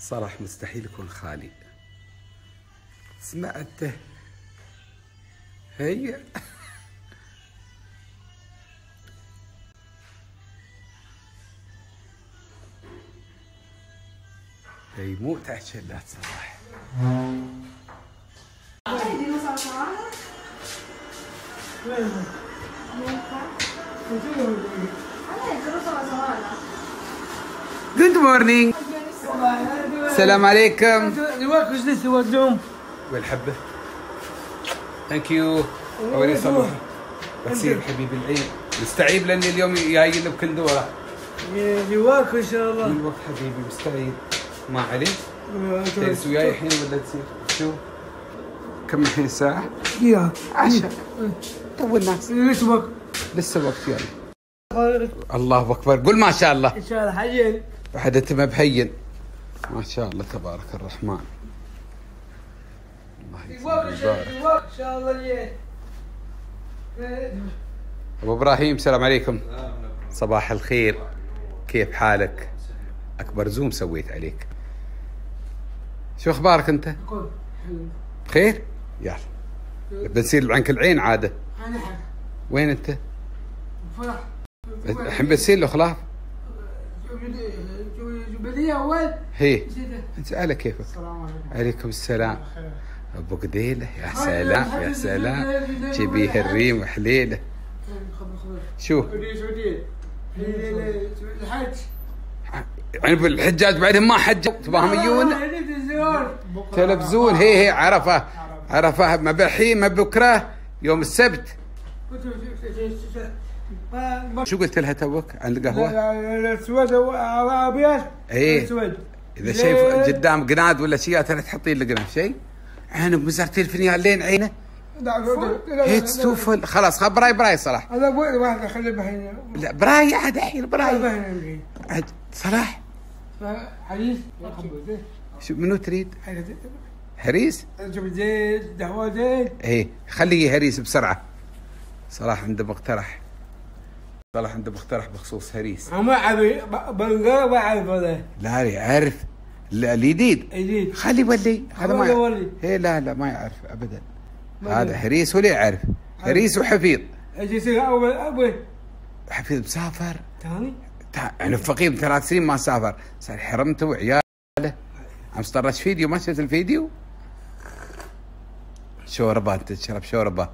صراحة مستحيل يكون خالي. سمعته. هي يموت عشان صراحة جود مورنينج السلام عليكم. دلوقتي لسه ودهم والحبة ثانك يو اوري صباح. بصير حبيبي العين. مستعيب لأني اليوم جاي بكل دوره دلوقتي إن شاء الله. وقت حبيبي مستعيب. ما عليك. تجلس وياي الحين ولا تصير؟ شو؟ كم الحين الساعة؟ يا. عشرة تو الناس. ليش وقت لسه وقت يعني. الله أكبر. قول ما شاء الله. إن شاء الله حيين وحدته مبهين ما شاء الله تبارك الرحمن. الله ويبارك. ان شاء الله أبو إبراهيم السلام عليكم. صباح الخير. كيف حالك؟ أكبر زوم سويت عليك. شو أخبارك أنت؟ بخير؟ يلا. بنصير عنك العين عادة. وين أنت؟ الحين بتصير له خلاف بدي أول؟ هي. أنت على كيفك؟ السلام عليكم. عليكم السلام. أبو قديله يا سلام يا سلام. جيبيه الريم وحليلة. شو؟ الحج. يعني الحجاج بعدهم ما حجوا تباهم يجون؟ تلفزون هي هي عرفة. عرفة. ما بالحين ما بكرة. يوم السبت. شو قلت لها توك؟ عن القهوه؟ الاسود ابيض إيه. اسود إذا شايف قدام قناد ولا شيء ترى تحطين له قناد شيء عينه. بمزرتي الفنيان لين عينه هي تستوفل خلاص خلاص براي براي صلاح. هذا واحد اخليه بهين لا براي عاد الحين براي. عاد صلاح. شو منو تريد؟ هريس؟ دهوة زيت إيه خليه هريس بسرعة. صلاح عنده مقترح. صلاح عنده مقترح بخصوص هريس. ما ابي بنقر ما أعرف هذا. لا يعرف. لا، الجديد جديد خلي ولي هذا ما يعرف. إيه لا لا ما يعرف ابدا. هذا. هريس ولا يعرف؟ هريس وحفيظ. أجي يصير اول أبوي حفيظ مسافر. ثاني؟ يعني فقير ثلاث سنين ما سافر. صار حرمته وعياله. امس طرش فيديو ما شفت الفيديو؟ شوربة أنت تشرب شوربة.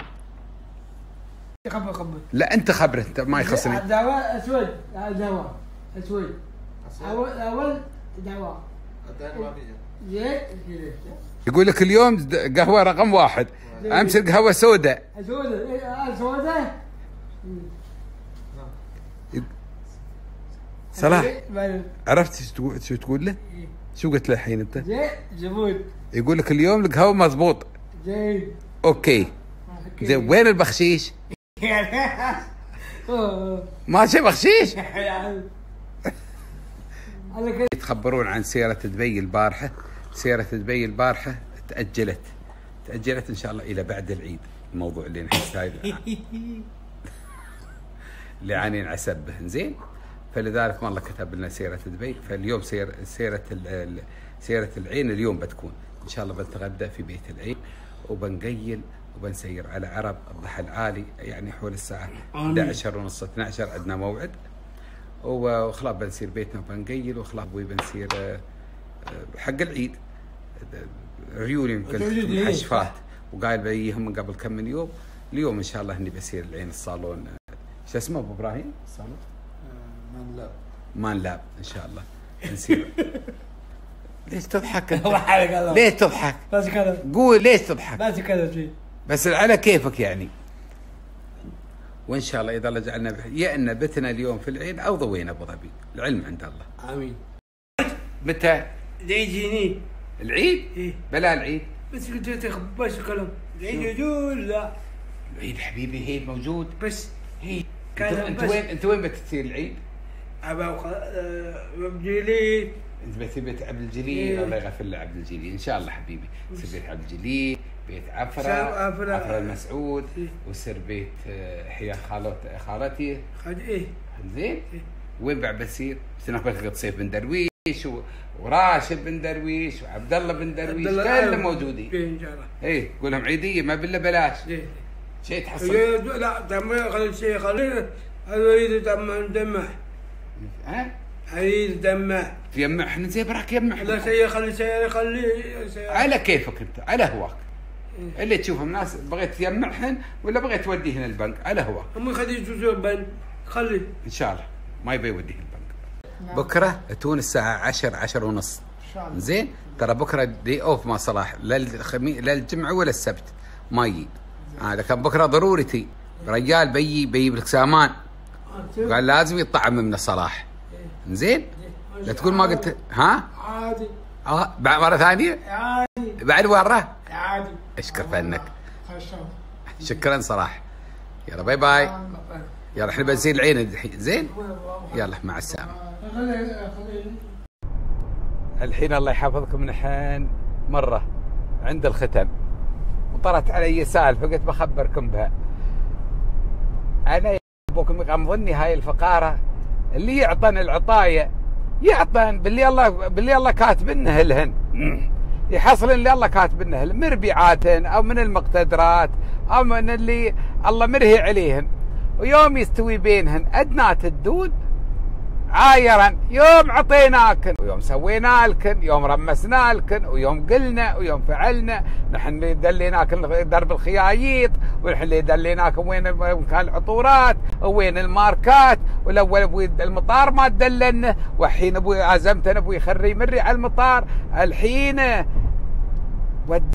خبر خبر. لا أنت خبره أنت ما يخصني. دواء أسود دواء أسود. أول أول دواء زيت يقول لك اليوم قهوة رقم واحد. أمس القهوة سوداء. أسود اسود صلاح عرفت شو تقول شو تقول له؟ شو قلت له الحين أنت؟ زبون يقول لك اليوم القهوة مضبوط. زين. أوكي. زين وين البخشيش؟ ما شي بخشيش؟ يتخبرون عن سيرة دبي البارحة. سيرة دبي البارحة تأجلت. تأجلت إن شاء الله إلى بعد العيد. الموضوع اللي نحن سايب اللي عانين عسبه زين؟ فلذلك ما الله كتب لنا سيرة دبي فاليوم سير ال- سيرة العين اليوم بتكون. إن شاء الله بنتغدى في بيت العين. وبنقيل وبنسير على عرب الضحى العالي يعني حول الساعة 11 ونص 12 عندنا موعد. وخلاص بنسير بيتنا وبنقيل وخلاص أبوي بنسير آه، آه، حق العيد. ريول يمكن حشفات وقايل بيجيهم من قبل كم من يوم. اليوم إن شاء الله إني بسير العين الصالون. آه، شو اسمه أبو إبراهيم؟ الصالون مان لاب. إن شاء الله. نسير ليش تضحك أنت؟ ليش تضحك؟ بس كذا قول ليش تضحك؟ بس كذا شيء بس على كيفك يعني. وإن شاء الله إذا الله جعلنا بح- يا أن بتنا اليوم في العين أو ضوينا أبو ظبي؟ العلم عند الله. آمين. متى؟ يجيني العيد؟ إيه. بلا العيد. بس قلت لك بس كلام يجوز لا. العيد حبيبي هي موجود. بس. هي. أنت, كان أنت بس- وين أنت وين بتصير العيد؟ أبا بجيلي أنت بتصير بيت عبد الجليل. إيه. الله يغفر له عبد الجليل. إن شاء الله حبيبي. تصير بيت عبد الجليل. بيت شاب عفرة. عفرة المسعود إيه. ويصير بيت آه، حيا خالت خالتي. خد إيه. زين. وين بعد بتصير؟ بتصير صيف بن درويش؟ وراشد بن درويش وعبد الله بن درويش. كلهم العالم. موجودين. إيه، إن شاء الله. اي قول لهم عيدية ما بالله بلاش. إيه. شيء تحصل. إيه، لا تم خلي شيء خلينا اريد تم دمع ها؟ اريد دمع يمع إحنا زي براك يمع. لا شيء خلي شيء خلي. على كيفك أنت على هواك. اللي تشوفهم ناس بغيت تجمعهن ولا بغيت توديهن البنك؟ على هواك هم خلي يجوزوا بن خلي. إن شاء الله. ما يبي يوديه البنك. بكرة تكون الساعة 10 10 ونص. زين؟ ترى بكرة day off ما صلاح. لا الخمي... لا الجمعة ولا السبت. ما يجي. هذا كان بكرة ضروري تي. رجال بيجي بيجيب لك سامان. قال لازم يطعم من صلاح. زين؟ لا تقول ما قلت. ها؟ عادي. آه بعد مرة ثانية؟ عادي. بعد مره عادي. أشكر فنك. شكرا. صلاح يلا باي باي. يلا إحنا بنزيل العين الحين. زين؟ يلا مع السلامة. الحين الله يحفظكم نحن مرة عند الختم. وطرت علي سالفة قلت بخبركم بها. أنا أبوكم يغمضني هاي الفقارة. اللي يعطن العطاية يعطن باللي الله باللي الله كاتب لنا لهن يحصل اللي الله كاتب لنا من أو من المقتدرات أو من اللي الله مرهي عليهن. ويوم يستوي بينهن ادنات الدود عايرا يوم عطيناكن ويوم سوينا لكن يوم رمسنا لكن ويوم قلنا ويوم فعلنا نحن اللي دليناكم درب الخياييط ونحن اللي دليناكم وين مكان العطورات وين الماركات والأول أبوي المطار ما دلنا والحين أبوي عزمتنا أبوي خري مري على المطار الحين ود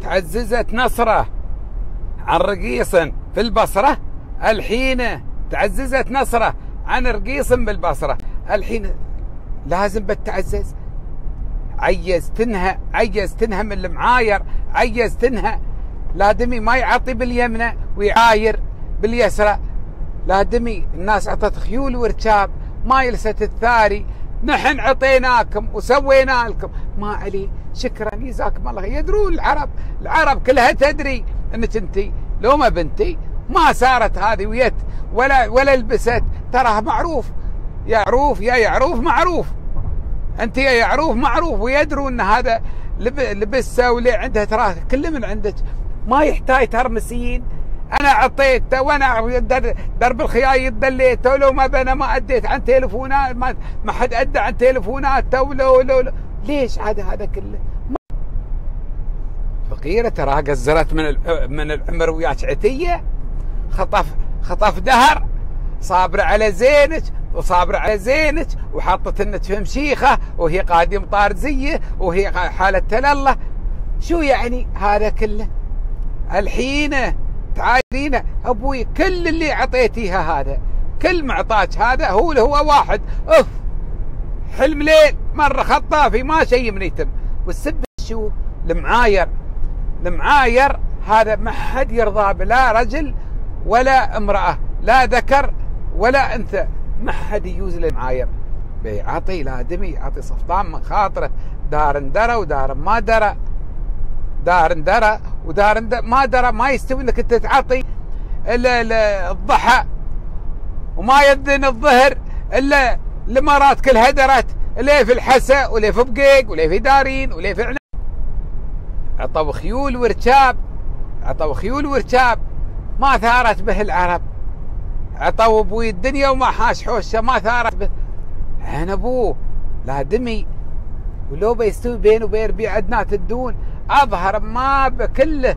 تعززت نصرة عن رقيص في البصرة الحين تعززت نصرة عن رقيص بالبصرة. الحين لازم بتعزز. عيزتنها عيزتنها من المعاير عيزتنها. لا دمي ما يعطي باليمنى ويعاير باليسرى. لا دمي الناس عطت خيول وركاب ما يلست الثاري. نحن عطيناكم وسوينا لكم ما علي. شكرا جزاكم الله. يدرون العرب. العرب كلها تدري إنك انت لو ما بنتي. ما صارت هذه ويت ولا ولا لبست. تراها معروف. يعروف يا يعروف معروف. أنت يا يعروف معروف ويدروا إن هذا لبسه ولي عندها. تراه كل من عندك ما يحتاج ترمسين أنا عطيته وأنا درب الخيايط دليته ولو ما بنا ما أديت. عن تليفونات ما, ما حد أدى عن تليفوناته ولو لو ليش هذا هذا كله؟ فقيرة تراها قزرت من من العمر وياك عتية. خطف خطف دهر صابرة على زينك وصابرة على زينك وحطت انك في مشيخة وهي قادم طارزية وهي حالة تلله. شو يعني هذا كله؟ الحين تعايرين أبوي كل اللي عطيتيها هذا كل معطاك هذا هو هو واحد. اف حلم ليل مرة خطافي ما شيء من يتم. والسب شو؟ المعاير. المعاير هذا ما حد يرضى به لا رجل ولا امرأة لا ذكر ولا أنثى. ما حد يجوز له معاير بيعطي لادمي يعطي صفطان من خاطره. دار درى ودار ما درى. دار درى ودار ما درى ما يستوي انك انت تعطي. إلا الضحى. وما يذن الظهر. إلا الإمارات كلها درت اللي في الحسا واللي في بقيق واللي في دارين واللي في عنب. عطوا خيول وركاب عطوا خيول وركاب ما ثارت به العرب. عطوا أبوي الدنيا وما حاش حوشة ما ثارت به. عين أبوه. لا دمي. ولو بيستوي بينه وبين ربيع عدنات الدون أظهر ما بكله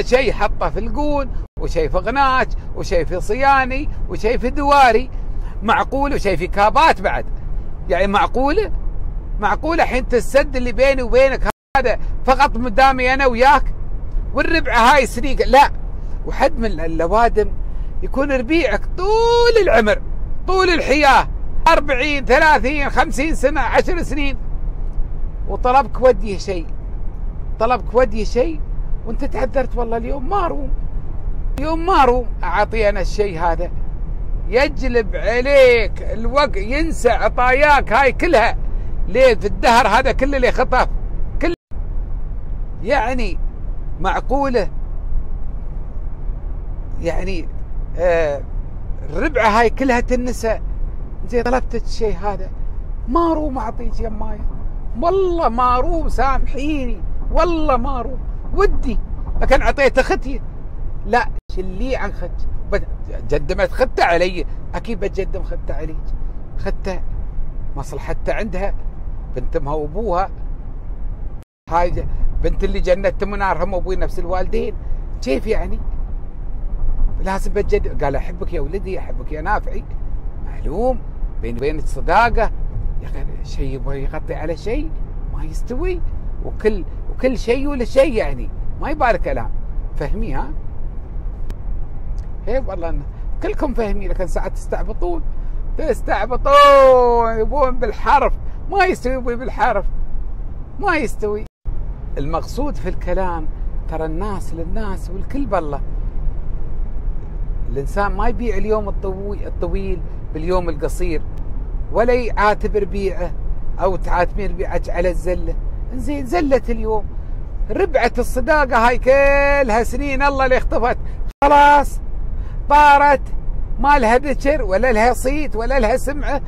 شيء حطه في القون وشيء في غناج وشيء في صياني وشيء في دواري. معقول وشيء في كابات بعد. يعني معقوله معقوله حين السد اللي بيني وبينك هذا فقط مدامي أنا وياك؟ والربعه هاي سريقه لا. وحد من اللوادم يكون ربيعك طول العمر طول الحياة. أربعين ثلاثين خمسين سنة عشر سنين. وطلبك وديه شيء. طلبك وديه شيء وانت تعذرت والله اليوم ما روم اليوم ما روم أعطي أنا الشيء هذا. يجلب عليك الوقت ينسى عطاياك هاي كلها. ليه؟ في الدهر هذا كله اللي خطف كل يعني معقولة؟ يعني آه الربعة هاي كلها تنسى. زي طلبت الشيء هذا. ما روم اعطيك يماي والله ما روم سامحيني. والله ما روم ودي. لكن أعطيت أختي. لا شلي عن خت قدمت خته علي. أكيد بتقدم خته عليك. خته مصلحتها عندها. بنت امها وأبوها. هاي بنت اللي جنت منارها وأبوي نفس الوالدين. كيف يعني؟ لازم بتجد قال أحبك يا ولدي أحبك يا نافعي. معلوم؟ بين وبينك صداقه شيء يبغى يغطي على شيء ما يستوي. وكل وكل شيء ولا شيء يعني. ما يبالك كلام. فهمي ها؟ اي والله كلكم فاهمين لكن ساعات تستعبطون. تستعبطون يبون بالحرف. ما يستوي يبوي بالحرف. ما يستوي. المقصود في الكلام ترى الناس للناس والكل بالله. الإنسان ما يبيع اليوم الطويل باليوم القصير ولا يعاتب ربيعه أو تعاتبين ربيعك على الزلة. زين زلت اليوم. ربعة الصداقة هاي كلها سنين الله اللي اختفت. خلاص. طارت. ما لها ذكر ولا لها صيت ولا لها سمعة.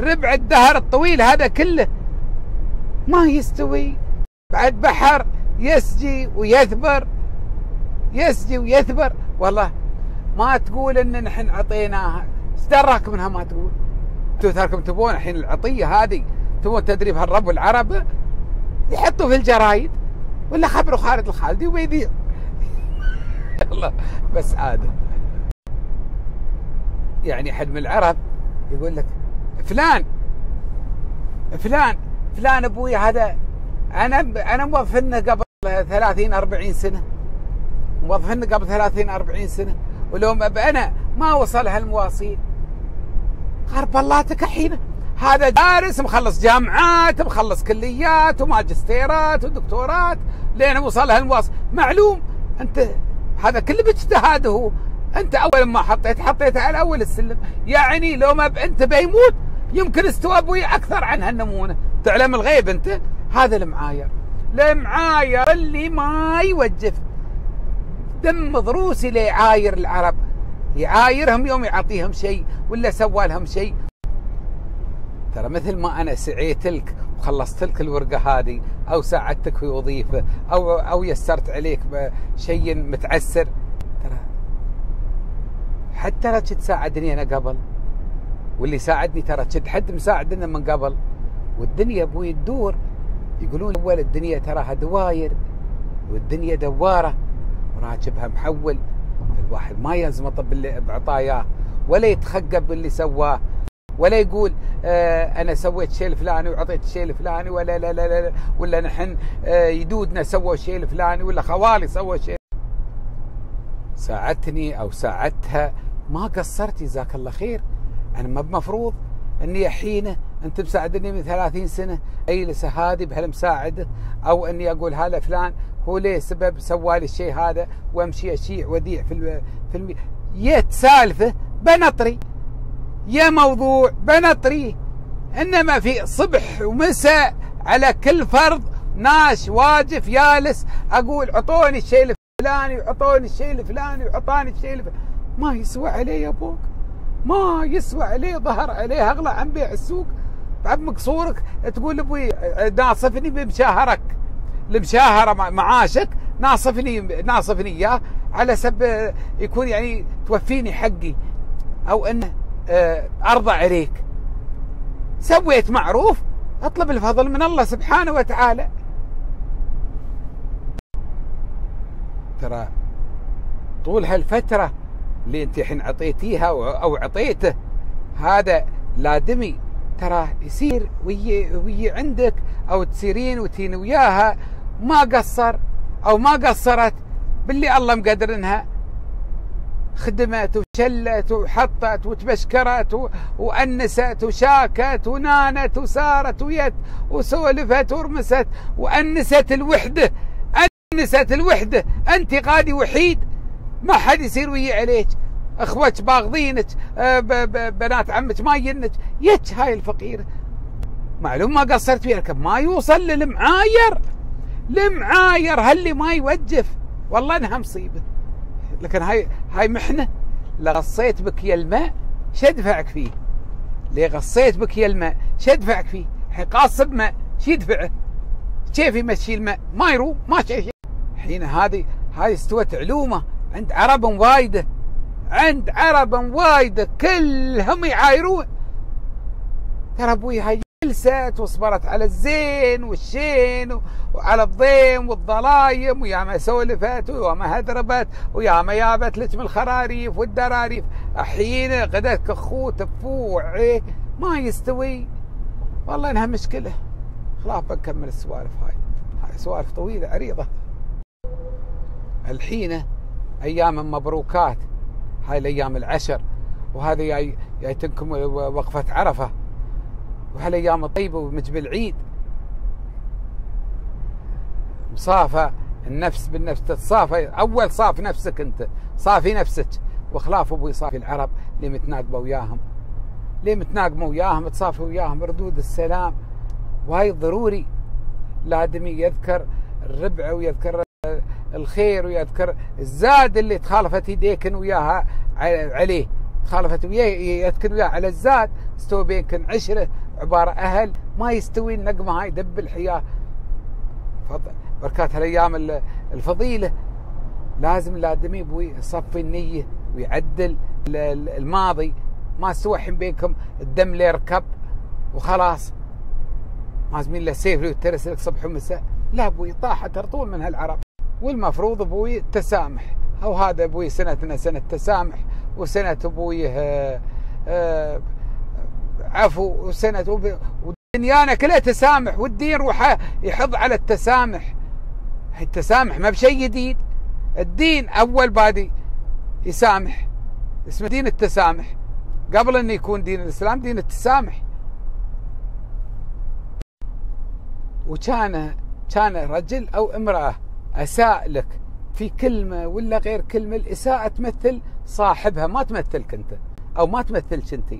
ربع الدهر الطويل هذا كله ما يستوي. بعد بحر يسجي ويثبر. يسجي ويثبر. والله ما تقول إن نحن عطيناها إيش منها ما تقول؟ أنتم تراكم تبون الحين العطية هذه تبون تدريب هالرب العرب يحطوا في الجرايد ولا خبروا خالد الخالدي وبيذيع الله بس عاده يعني حد من العرب يقول لك فلان فلان فلان أبوي هذا أنا أنا موظفنه قبل 30 40 سنة. موظفنه قبل 30 40 سنة. ولو أنا ما وصل هالمواصيل. غرب بلاتك الحين. هذا دارس مخلص جامعات مخلص كليات وماجستيرات ودكتورات. لين وصل هالمواصل معلوم أنت هذا كله باجتهاده أنت أول ما حطيت حطيته على أول السلم. يعني لو ما أنت بيموت. يمكن استوى أبوي أكثر عن هالنمونة. تعلم الغيب أنت؟ هذا المعاير. المعاير اللي ما يوجف دم ضروسي ليعاير العرب. يعايرهم يوم يعطيهم شيء ولا سوى لهم شيء. ترى مثل ما أنا سعيت لك وخلصت لك الورقة هذه أو ساعدتك في وظيفة أو أو يسرت عليك بشيء متعسر. ترى حتى لا تساعدني أنا قبل. واللي ساعدني ترى كنت حد مساعدنا من قبل. والدنيا أبوي تدور. يقولون أول الدنيا تراها دواير والدنيا دوارة. وراكبها محول. الواحد ما يزمط بعطاياه ولا يتخقب باللي سواه ولا يقول آه أنا سويت شيء الفلاني وعطيت الشيء الفلاني ولا لا لا لا ولا نحن آه يدودنا سووا الشيء الفلاني ولا خوالي سووا شيء. ساعدتني أو ساعدتها ما قصرت جزاك الله خير. أنا ما بمفروض إني الحين أنت مساعدني من 30 سنة اجلس هذه بهالمساعدة أو إني أقول هذا فلان هو ليه سبب سوى لي الشيء هذا وامشي أشيع وديع في في الم... يت سالفه بنطري يا موضوع بنطري إنما في صبح ومساء على كل فرض ناس واقف يالس أقول أعطوني الشيء الفلاني وعطوني الشيء الفلاني وعطاني الشيء الفلاني ما يسوى عليه يا أبوك ما يسوى عليه ظهر عليه أغلى عن بيع السوق بعد مقصورك تقول أبوي ناصفني بمشاهرك. المشاهرة معاشك ناصفني ناصفني إياه على سب يكون يعني توفيني حقي أو إنه آه، أرضى عليك. سويت معروف أطلب الفضل من الله سبحانه وتعالى. ترى طول هالفترة اللي أنت الحين عطيتيها أو عطيته هذا لادمي ترى يصير ويا ويا عندك أو تسيرين وتين وياها ما قصر أو ما قصرت باللي الله مقدر إنها خدمت وشلت وحطت وتبشكرت وأنست وشاكت ونانت وسارت ويت وسولفت ورمست وأنست الوحدة أنست الوحدة أنت قادي وحيد ما حد يصير ويا عليك. اخوتك باغضينك آه، بنات عمك ما ينك. يك هاي الفقيرة. معلوم ما قصرت فيها ما يوصل للمعاير. المعاير هاللي ما يوجف؟ والله أنها مصيبة. لكن هاي هاي محنة. لغصيت بك يا الماء شدفعك فيه. ليه غصيت بك يا الماء شو يدفعك فيه. الحين قاصب ماء يدفعه كيف يمشي الماء؟ ما يروم ما شيء حين هذه هذه استوت علومه عند عرب وايدة. عند عرب وايدة كلهم يعايرون. ترى أبوي هاي جلست وصبرت على الزين والشين وعلى الضيم والظلايم ويا ما سولفت ويا ما هدربت ويا ما جابت لك من الخراريف والدراريف. الحين غدت كخو تفوع ما يستوي. والله إنها مشكلة. خلاص بنكمل السوالف هاي. هاي سوالف طويلة عريضة. الحين أيام مبروكات هاي الأيام العشر. وهذه جاي تنكم وقفة عرفة. وهالايام الطيبه ومجب العيد مصافى النفس بالنفس تتصافى أول صاف نفسك أنت صافي نفسك. وخلاف أبوي صافي العرب اللي متناقبه وياهم؟ اللي متناقبه وياهم؟ تصافي وياهم. ردود السلام وهاي ضروري. الادمي يذكر الربع ويذكر الخير ويذكر الزاد اللي تخالفت يديكن وياها عليه. تخالفت وياه يذكر وياه على الزاد. استوى بينكن عشرة عبارة أهل ما يستوي النقمة هاي دب الحياة. بركات هالأيام الفضيلة. لازم الآدمي أبوي يصفي النية ويعدل الماضي. ما استوى الحين بينكم الدم اللي يركب وخلاص. ما زميل له سيف وترس لك صبح ومساء. لا أبوي طاحت طول من هالعرب. والمفروض أبوي التسامح أو هذا أبوي سنتنا سنة تسامح. وسنة أبوي آه، عفو وسنه ودنيانا كلها تسامح والدين روح يحض على التسامح. التسامح ما بشيء جديد. الدين أول بادي يسامح. اسمه دين التسامح. قبل أن يكون دين الإسلام دين التسامح. وكان كان رجل أو امرأة أساء لك. في كلمة ولا غير كلمة الإساءة تمثل صاحبها ما تمثلك أنت أو ما تمثلك أنت.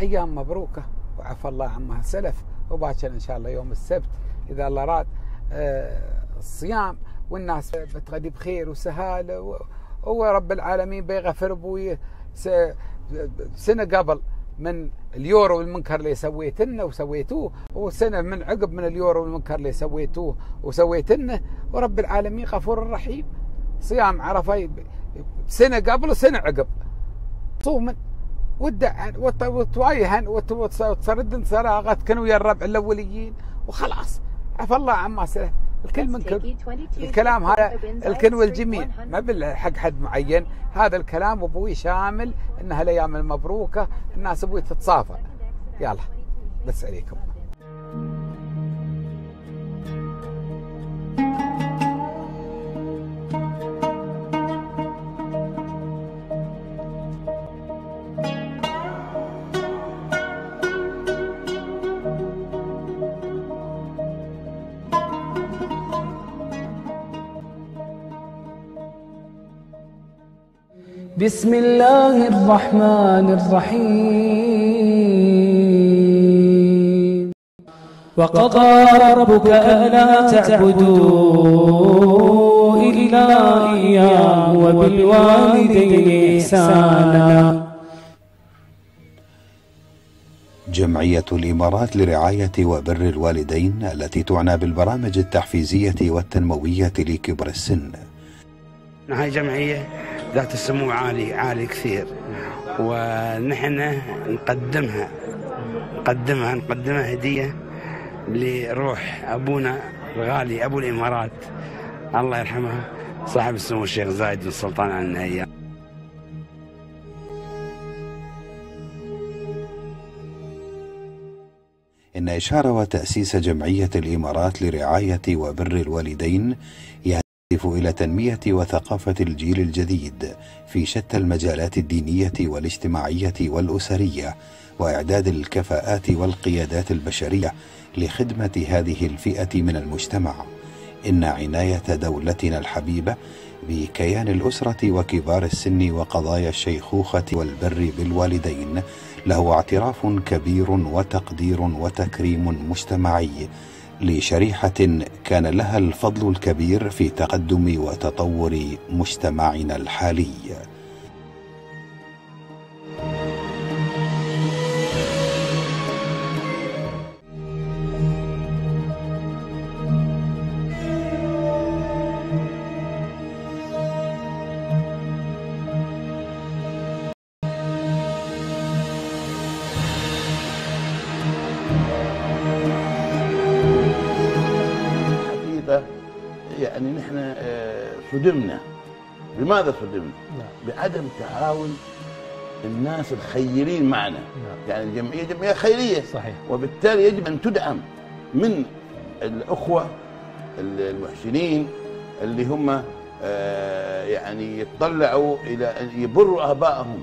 أيام مبروكة. وعفى الله عما سلف. وباكر إن شاء الله يوم السبت إذا الله راد آه، الصيام. والناس بتغدي بخير وسهالة ورب العالمين بيغفر أبوي. سنة قبل من اليورو والمنكر اللي سويتنه وسويتوه. وسنة من عقب من اليورو والمنكر اللي سويتوه وسويتنه ورب العالمين غفور رحيم. صيام عرفة سنة قبل وسنة عقب. صوما ودع وتوايهن وتردن صراغتكن ويا الربع الأوليين. وخلاص. عفى الله عما سلف. الكل منكر الكلام هذا الكل والجميع. ما بالحق حد معين. هذا الكلام أبوي شامل. إنها الأيام المبروكة. الناس أبوي تتصافى. يلا. بس عليكم. بسم الله الرحمن الرحيم. وقضى ربك ألا تعبدوا إلا إياه وبالوالدين إحسانا. جمعية الإمارات لرعاية وبر الوالدين التي تعنى بالبرامج التحفيزية والتنموية لكبر السن. هاي جمعية. ذات السمو عالي عالي كثير. ونحن نقدمها نقدمها نقدمها هدية لروح أبونا الغالي أبو الإمارات. الله يرحمه صاحب السمو الشيخ زايد بن سلطان عن النهيان إن إشارة وتأسيس جمعية الإمارات لرعاية وبر الوالدين يهدف إلى تنمية وثقافة الجيل الجديد في شتى المجالات الدينية والاجتماعية والأسرية وإعداد الكفاءات والقيادات البشرية لخدمة هذه الفئة من المجتمع. إن عناية دولتنا الحبيبة بكيان الأسرة وكبار السن وقضايا الشيخوخة والبر بالوالدين له اعتراف كبير وتقدير وتكريم مجتمعي. لشريحة كان لها الفضل الكبير في تقدم وتطور مجتمعنا الحالي. صدمنا. بماذا صدمنا؟ نعم. بعدم تعاون الناس الخيرين معنا. نعم. يعني الجمعيه جمعية خيرية. صحيح. وبالتالي يجب أن تدعم من الأخوة المحسنين اللي هم آه، يعني يتطلعوا إلى أن يبروا آبائهم.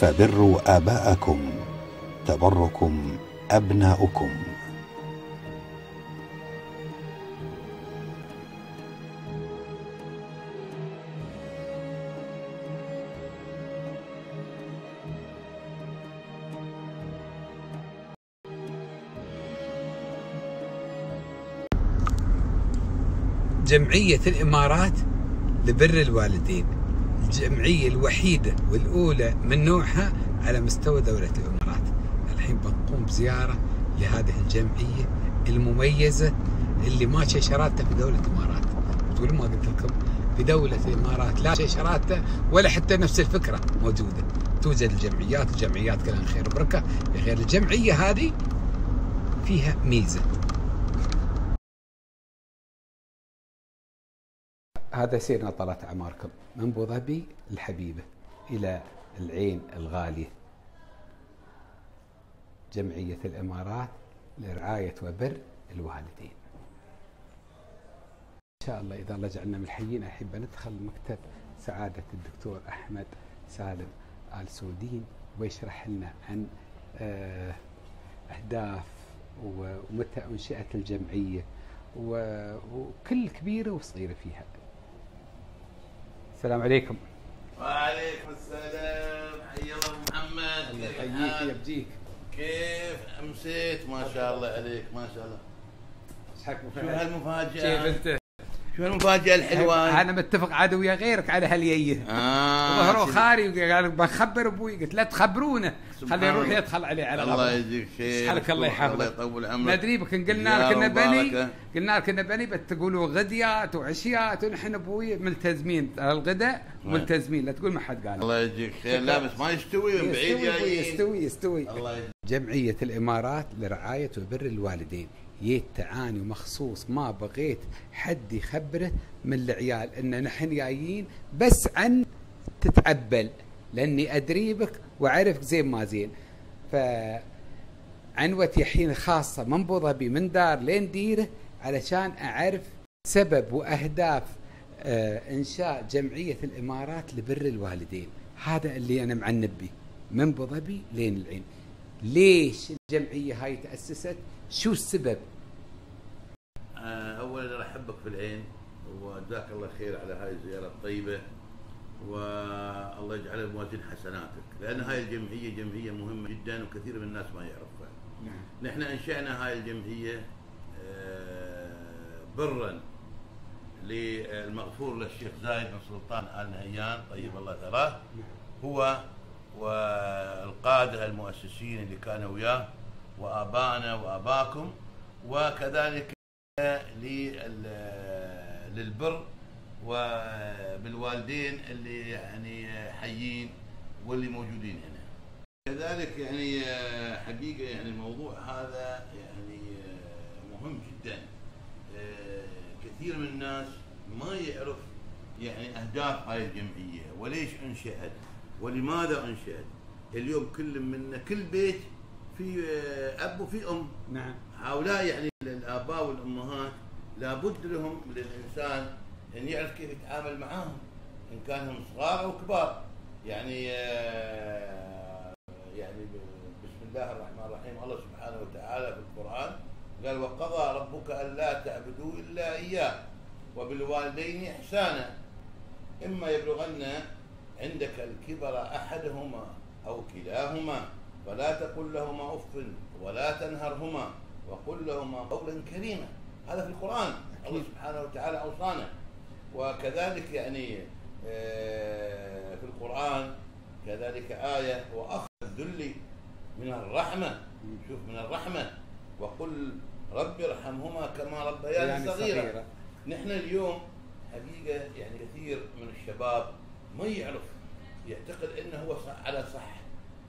فبروا آباءكم. تبركم أبناؤكم. جمعية الإمارات لبر الوالدين. الجمعية الوحيدة والأولى من نوعها على مستوى دولة الإمارات. الحين بنقوم بزيارة لهذه الجمعية المميزة اللي ما شيء شراتها في دولة الإمارات. تقول ما قلت لكم في دولة الإمارات لا شيء شراتها ولا حتى نفس الفكرة موجودة. توجد الجمعيات وجمعيات كلها خير وبركة. غير الجمعية هذه فيها ميزة. هذا سيرنا طلعت أعماركم. من أبو ظبي؟ الحبيبة إلى العين الغالية. جمعية الإمارات لرعاية وبر الوالدين. إن شاء الله إذا الله جعلنا من الحيين أحب ندخل مكتب سعادة الدكتور أحمد سالم آل سودين ويشرح لنا عن آه، أهداف ومتى أنشئت الجمعية وكل كبيرة وصغيرة فيها. السلام عليكم. وعليكم السلام. حي الله محمد. كيف يحييك الحال؟ يبجيك. كيف أمسيت؟ ما شاء الله عليك ما شاء الله. شو كيف هالمفاجأة؟ أنت؟ شو هالمفاجاه الحلوة؟ أنا متفق عاد ويا غيرك على هاليية. آه ظهروا. خاري قال بخبر أبوي. قلت لا تخبرونه. خليه يروح. يدخل عليه على الله يجزيك خير. حالك الله يحفظك. الله يطول عمرك. ندري بك قلنا لك إنه بني. قلنا لك إنه بني بتقولوا غديات وعشيات ونحن أبوي ملتزمين. الغداء ملتزمين. لا تقول ما حد قال. الله يجزيك خير. لا بس ما يستوي من بعيد يستوي أبوي، جايين يستوي. يستوي جمعية الإمارات لرعاية وبر الوالدين. جيت تعاني مخصوص ما بغيت حد يخبره من العيال إن نحن جايين بس عن تتعبل لأني أدري بك وأعرفك زين ما زين. ف عنوتي الحين خاصة من ابو ظبي من دار لين ديره علشان أعرف سبب وأهداف آه، إنشاء جمعية الإمارات لبر الوالدين. هذا اللي أنا معنب به. من ابو ظبي لين العين. ليش الجمعية هاي تأسست؟ شو السبب؟ آه، اولا ارحبك في العين وجزاك الله خير على هاي الزيارة الطيبة والله يجعلها بموازين حسناتك لأن هاي الجمعيه جمعيه مهمة جدا وكثير من الناس ما يعرفها. نحن إنشأنا هاي الجمعيه آه، برا للمغفور للشيخ زايد بن سلطان آل نهيان طيب الله ثراه. هو والقادة المؤسسين اللي كانوا وياه وابائنا وآباكم وكذلك للبر وبالوالدين اللي يعني حيين واللي موجودين هنا. كذلك يعني حقيقة يعني الموضوع هذا يعني مهم جدا. كثير من الناس ما يعرف يعني أهداف هاي الجمعية وليش انشئت ولماذا انشئت اليوم كل منا كل بيت في أب وفي أم. نعم. هؤلاء يعني الآباء والأمهات لابد لهم للانسان أن يعرف كيف يتعامل معاهم إن كانوا صغار أو كبار. يعني آه، يعني بسم الله الرحمن الرحيم. الله سبحانه وتعالى في القرآن قال وقضى ربك ألا تعبدوا إلا إياه وبالوالدين إحسانا. إما يبلغن عندك الكبر أحدهما أو كلاهما فلا تقل لهما أف ولا تنهرهما وقل لهما قولا كريما. هذا في القرآن. الله سبحانه وتعالى أوصانا. وكذلك يعني آه، في القرآن كذلك آية وأخذ الذل من الرحمة. شوف من الرحمة. وقل رب ارحمهما كما ربياني يعني صغيرا. صغيرة. نحن اليوم حقيقة يعني كثير من الشباب ما يعرف يعتقد إنه هو على صح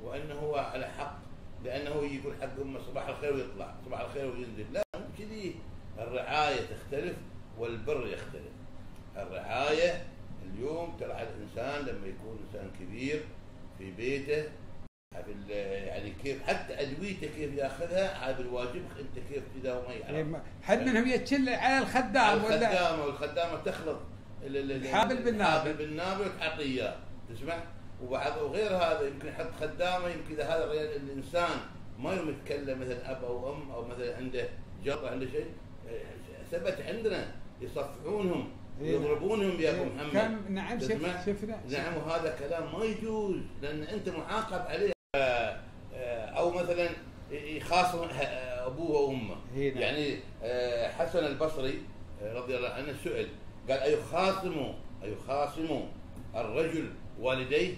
وإنه هو على حق. لأنه يقول حق أمه صباح الخير ويطلع صباح الخير وينزل. لا مو كذي الرعاية تختلف والبر يختلف. الرعاية اليوم ترعى الإنسان لما يكون إنسان كبير في بيته يعني كيف حتى أدويته كيف يأخذها هذا الواجب أنت كيف ما إيه، يعرف. ما- حد منهم يتشل على الخدام ولا؟ الخدامة والخدامة تخلط ال- ال- ال- الحابل بالنابل. الحابل بالنابل وتحط إياه. تسمع؟ وغير هذا يمكن يحط خدامه يمكن إذا هذا الإنسان ما يوم يتكلم مثلا أب أو أم أو مثلا عنده جر عنده شيء آه، ثبت عندنا يصفعونهم إيه. يضربونهم يا ابو إيه. محمد كم- نعم، شف- تسمع؟ شفنا- نعم وهذا كلام ما يجوز لأن أنت معاقب عليه أو مثلا يخاصم أبوه وامه إيه نعم. يعني حسن البصري رضي الله عنه سئل قال أيخاصم أيخاصم الرجل والديه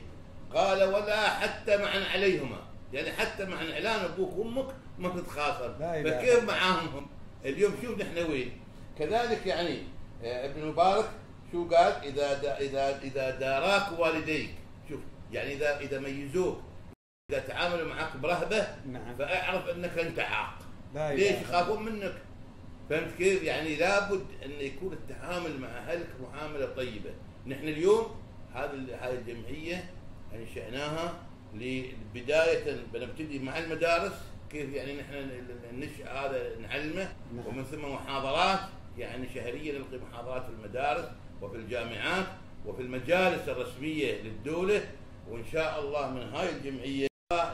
قال ولا حتى معا عليهما. يعني حتى مع إعلان أبوك وأمك ما تتخاصم فكيف معاهم هم؟ اليوم شوف نحن وين. كذلك يعني آه، ابن مبارك شو قال؟ إذا دا إذا إذا داراك والديك. شوف يعني إذا إذا ميزوك إذا تعاملوا معك برهبة نعم. فأعرف أنك أنت عاق. ليش يخافون منك؟ فهمت كيف؟ يعني لابد أن يكون التعامل مع أهلك معاملة طيبة. نحن اليوم هذه هذه الجمعية أنشأناها لبداية بنبتدي مع المدارس كيف يعني نحن النشأ هذا نعلمه نعم. ومن ثم محاضرات يعني شهريا نلقي محاضرات في المدارس وفي الجامعات وفي المجالس الرسمية للدولة وإن شاء الله من هاي الجمعية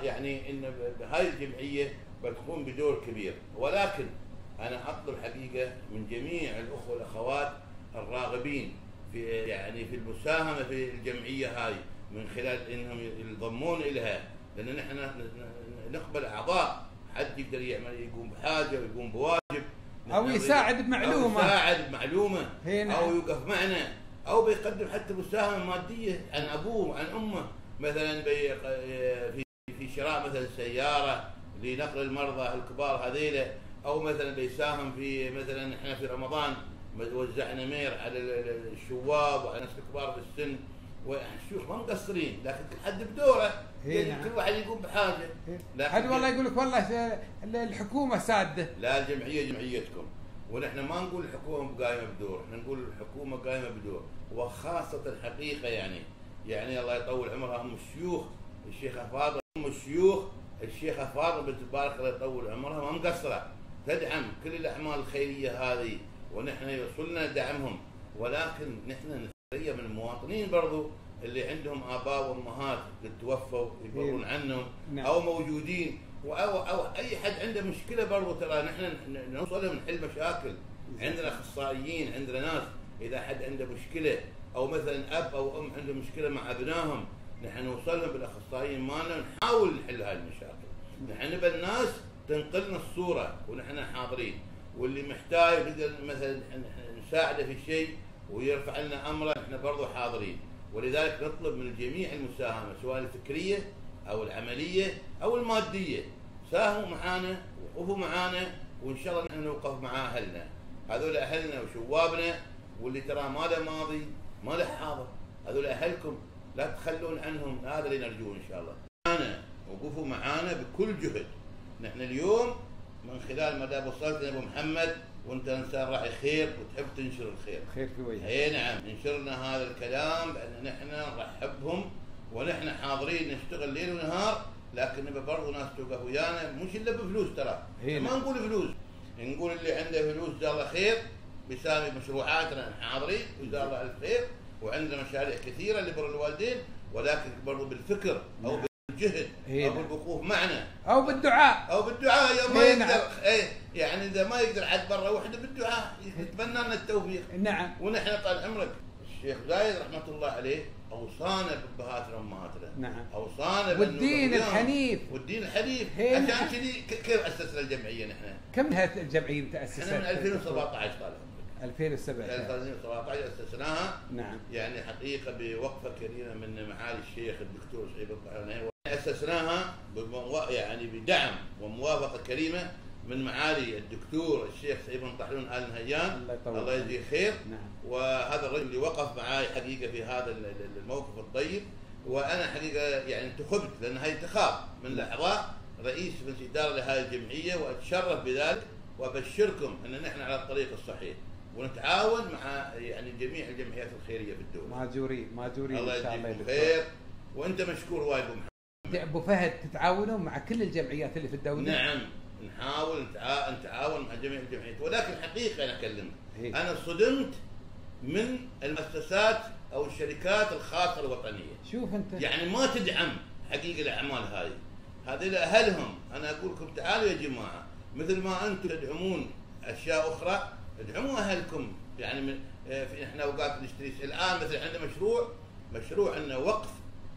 يعني إن هاي الجمعية بتقوم بدور كبير ولكن أنا أطلب حقيقة من جميع الأخوة والأخوات الراغبين في يعني في المساهمة في الجمعية هاي من خلال إنهم ينضمون إليها. لأن نحن نقبل أعضاء. حد يقدر يعمل يقوم بحاجة ويقوم بواجب. نحن يساعد بمعلومة. أو يساعد بمعلومة. نعم. أو يوقف معنا. أو بيقدم حتى مساهمة مادية عن أبوه وعن أمه. مثلا بي في في شراء مثلا سيارة لنقل المرضى الكبار هذيلا. أو مثلا بيساهم في مثلا إحنا في رمضان. وزعنا مير على ال- ال- الشواب وعلى الناس الكبار في السن. والشيوخ ما مقصرين لكن كل حد بدوره. إيه يعني نعم. كل واحد يقوم بحاجة. لكن حد والله يقول لك والله الحكومة سادة. لا الجمعية جمعيتكم. ونحن ما نقول الحكومة قايمة بدور، إحنا نقول الحكومة قايمة بدور. وخاصة الحقيقة يعني يعني الله يطول عمرها أم الشيوخ الشيخه فاطمه أم الشيوخ الشيخه فاطمه بنت مبارك الله يطول عمرها ما مقصرة. تدعم كل الأعمال الخيرية هذه ونحن يوصلنا دعمهم ولكن نحن نتخيل من المواطنين برضو اللي عندهم آباء وأمهات قد توفوا يبرون عنهم نعم. أو موجودين. أو أو أي حد عنده مشكلة برضو ترى نحن نوصلهم نحل مشاكل. عندنا أخصائيين عندنا ناس إذا حد عنده مشكلة أو مثلا أب أو أم عنده مشكلة مع أبنائهم نحن نوصلهم بالأخصائيين مالنا نحاول نحل هاي المشاكل. نحن نبى الناس تنقلنا الصورة ونحن حاضرين. واللي محتاج نقدر مثلا نساعده في شيء ويرفع لنا امره إحنا برضو حاضرين. ولذلك نطلب من الجميع المساهمة سواء الفكرية أو العملية أو المادية. ساهموا معانا وقفوا معانا وإن شاء الله نحن نوقف مع أهلنا. هذول أهلنا وشوابنا واللي ترى ما له ماضي ما له حاضر. هذول أهلكم لا تخلون عنهم هذا اللي نرجوه إن شاء الله. معانا وقفوا معانا بكل جهد. نحن اليوم من خلال ما دام وصلت يا أبو محمد وانت انسان راعي خير وتحب تنشر الخير. خير في وجهك اي نعم. نشرنا هذا الكلام بأن نحن نرحبهم ونحن حاضرين نشتغل ليل ونهار لكن نبى برضو ناس توقف ويانا مش إلا بفلوس ترى. إي ما نعم. نقول فلوس. نقول اللي عنده فلوس جزاه الله خير بيساوي مشروعاتنا حاضرين وجزاه الله الف خير وعندنا مشاريع كثيرة لبر الوالدين ولكن برضو بالفكر أو إي أو. بالوقوف معنا أو بالدعاء أو بالدعاء يوم ما يقدر. إيه يعني إذا ما يقدر عاد برا وحده بالدعاء يتمنى لنا التوفيق نعم ونحن طال عمرك الشيخ زايد رحمة الله عليه أوصانا بابهاتنا وامهاتنا نعم. أوصانا والدين. الحنيف. والدين الحنيف عشان. كذي كيف أسسنا الجمعية نحن؟ كم الجمعية متأسسة؟ إحنا من 2017 طال عمرك 2017 2017 أسسناها نعم يعني حقيقة بوقفة كريمه من معالي الشيخ الدكتور سعيد الطحاني أسسناها بمو... يعني بدعم وموافقة كريمة من معالي الدكتور الشيخ سعيد بن طحلون آل نهيان. الله الله يجزيه خير. نعم. وهذا الرجل اللي وقف معي حقيقة في هذا ال- ال- الموقف الطيب. وأنا حقيقة يعني انتخبت لأن هاي انتخاب من لحظات رئيس مجلس إدارة لهذه الجمعية وأتشرف بذلك. وأبشركم أن نحن على الطريق الصحيح ونتعاون مع يعني جميع الجمعيات الخيرية في الدولة ماجورين ماجورين الله إن شاء الله يا يجزيكم. خير. وأنت مشكور وايد محمد. أبو فهد تتعاونون مع كل الجمعيات اللي في الدولة؟ نعم. نحاول نتعا- نتعاون مع جميع الجمعيات. ولكن حقيقة أنا أكلمك. إيه. أنا صدمت من المؤسسات أو الشركات الخاصة الوطنية. شوف أنت. يعني ما تدعم حقيقة الأعمال هذه. هذه اهلهم أنا أقول لكم تعالوا يا جماعة مثل ما أنتم تدعمون أشياء أخرى ادعموا أهلكم. يعني من في إحنا أوقات نشتري الآن مثل عندنا مشروع مشروع عندنا وقف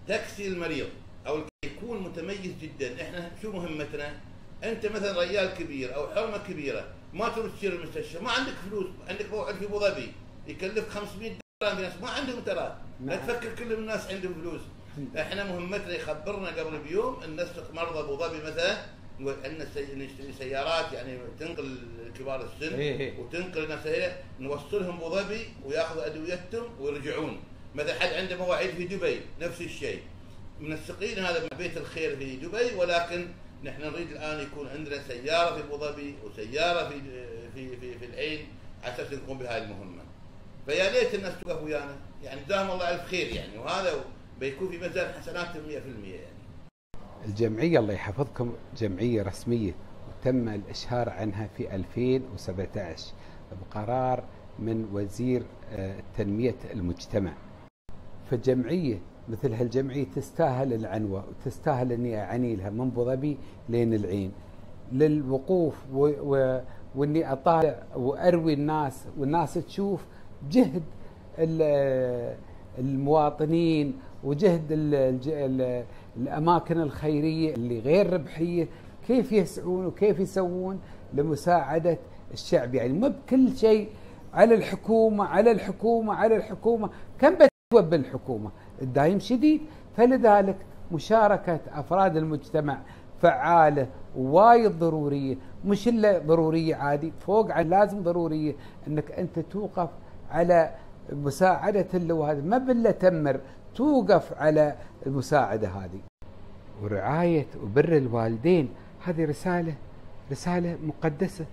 تاكسي المريض. أو يكون متميز جدا إحنا شو مهمتنا؟ أنت مثلا ريال كبير أو حرمة كبيرة ما تروح تشتري المستشفى ما عندك فلوس عندك موعد في أبو ظبي يكلفك 500 درهم في ناس ما عندهم ترى لا نعم. تفكر كل الناس عندهم فلوس إحنا مهمتنا يخبرنا قبل بيوم أن نسلك مرضى أبو ظبي مثلا عندنا سي... نشتري سيارات يعني تنقل كبار السن إيه إيه. وتنقل الناس نوصلهم أبو ظبي ويأخذوا أدويتهم ويرجعون مثلا حد عنده مواعيد في دبي نفس الشيء منسقين هذا مع بيت الخير في دبي ولكن نحن نريد الآن يكون عندنا سيارة في أبو ظبي وسيارة في في في, في العين على أساس نقوم بهذه المهمة. فيا ليت الناس توقف ويانا يعني جزاهم الله ألف خير يعني وهذا بيكون في ميزان حسناتهم 100% يعني. الجمعية الله يحفظكم جمعية رسمية وتم الإشهار عنها في 2017 بقرار من وزير آه، تنمية المجتمع فالجمعية مثل هالجمعية تستاهل العنوة وتستاهل أني أعني لها من أبو ظبي لين العين. للوقوف و و وإني أطالع وأروي الناس والناس تشوف جهد ال- المواطنين وجهد الأماكن الخيرية اللي غير ربحية. كيف يسعون وكيف يسوون لمساعدة الشعب؟ يعني مو بكل شيء على الحكومة على الحكومة على الحكومة. كم بتوب بالحكومة الدايم شديد فلذلك مشاركة أفراد المجتمع فعالة ووايد ضرورية. مش إلا ضرورية عادي فوق عن لازم ضرورية إنك أنت توقف على مساعدة اللي ما بالله تمر توقف على المساعدة هذه. ورعاية وبر الوالدين هذه رسالة رسالة مقدسة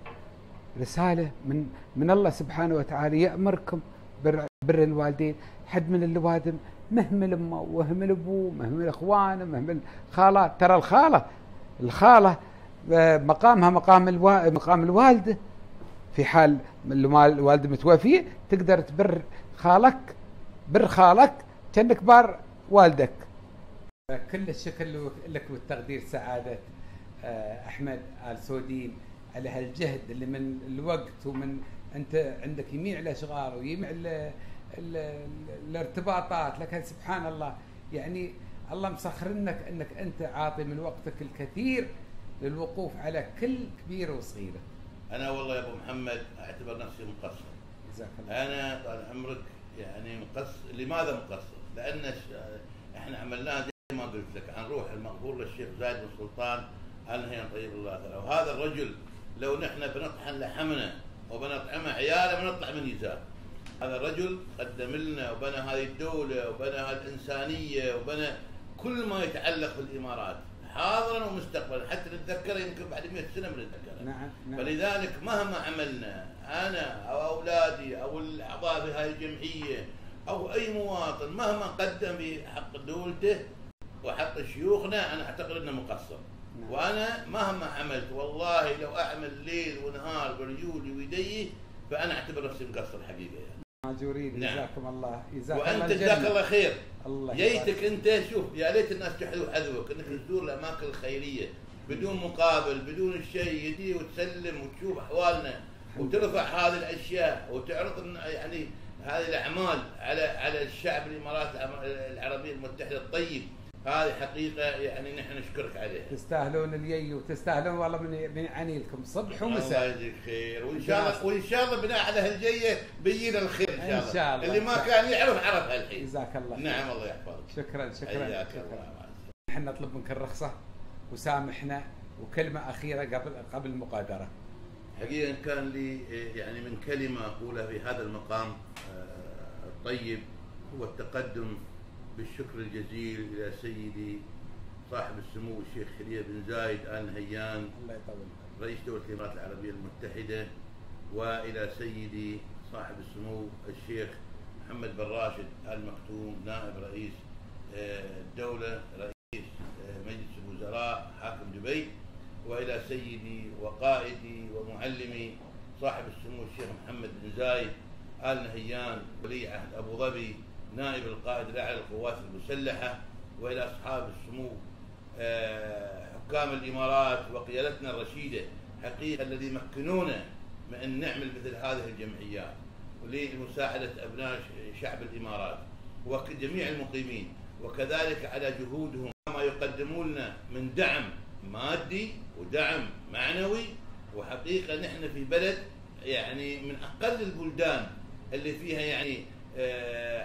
رسالة من من الله سبحانه وتعالى يأمركم بر, بر الوالدين. حد من الوادم مهمل أمه ومهمل أبوه مهمل إخوانه مهمل خالات ترى الخالة الخالة آه، مقامها مقام الوا... مقام الوالدة. في حال الوا- الوالدة متوفية تقدر تبر خالك بر خالك كأنك بار والدك. كل الشكر لك والتقدير سعادة آه، أحمد آل سودين. على هالجهد اللي من الوقت ومن أنت عندك يميع الأشغال ويميع الارتباطات لكن سبحان الله يعني الله مسخرنك إنك أنت عاطي من وقتك الكثير للوقوف على كل كبيره وصغيره أنا والله يا أبو محمد أعتبر نفسي مقصر. جزاك الله. أنا طال عمرك يعني مقصر. لماذا مقصر؟ لأن إحنا عملناها زي ما قلت لك عن روح المغفور للشيخ زايد بن سلطان ال نهيان طيب الله ثراه وهذا الرجل لو نحن بنطحن لحمنا وبنطعمه عياله بنطلع من يزار هذا الرجل قدم لنا وبنى هذه الدولة وبنى هذه الإنسانية وبنى كل ما يتعلق بالإمارات حاضرا ومستقبلا حتى نتذكره يمكن بعد 100 سنة بنتذكره نعم نعم فلذلك مهما عملنا أنا أو أولادي أو الأعضاء في هذه الجمعية أو أي مواطن مهما قدم بحق دولته وحق شيوخنا أنا أعتقد إنه مقصر نعم. وأنا مهما عملت والله لو أعمل ليل ونهار برجولي ويدي فأنا أعتبر نفسي مقصر حقيقة يعني. ماجورين نعم. جزاكم الله جزاك الله وأنت. جزاك الله خير الله جيتك. أنت شوف يا ليت الناس تحذو حذوك إنك تزور الأماكن الخيرية بدون مقابل بدون شيء يجي وتسلم وتشوف أحوالنا وترفع هذه الأشياء وتعرض يعني هذه الأعمال على على الشعب الإمارات العربية المتحدة الطيب هذه حقيقة يعني نحن نشكرك عليها. تستاهلون اليي وتستاهلون والله من من عني لكم صبح الله ومساء يجزيك خير. وإن شاء الله وإن شاء الله بناء على هالجية بيجينا الخير إن شاء الله, إن شاء الله. اللي ما كان يعرف عرف الحين جزاك الله خير. نعم الله يحفظك. شكرا شكرا حياك الله. نحن نطلب منك الرخصة وسامحنا وكلمة أخيرة قبل قبل المقادره حقيقة كان لي آه، يعني من كلمة أقولها في هذا المقام آه، الطيب هو التقدم بالشكر الجزيل إلى سيدي صاحب السمو الشيخ خليل بن زايد آل نهيان الله يطول رئيس دولة الإمارات العربية المتحدة وإلى سيدي صاحب السمو الشيخ محمد بن راشد ال مختوم نائب رئيس آه، الدولة رئيس آه، مجلس الوزراء حاكم دبي وإلى سيدي وقائدي ومعلمي صاحب السمو الشيخ محمد بن زايد آل نهيان ولي عهد أبو ظبي نائب القائد الأعلى للقوات المسلحة وإلى أصحاب السمو. آه، حكام الإمارات وقيادتنا الرشيدة حقيقة الذي مكنونا من أن نعمل مثل هذه الجمعيات. ولمساعدة أبناء شعب الإمارات وجميع المقيمين. وكذلك على جهودهم ما يقدمون لنا من دعم مادي ودعم معنوي. وحقيقة نحن في بلد يعني من أقل البلدان اللي فيها يعني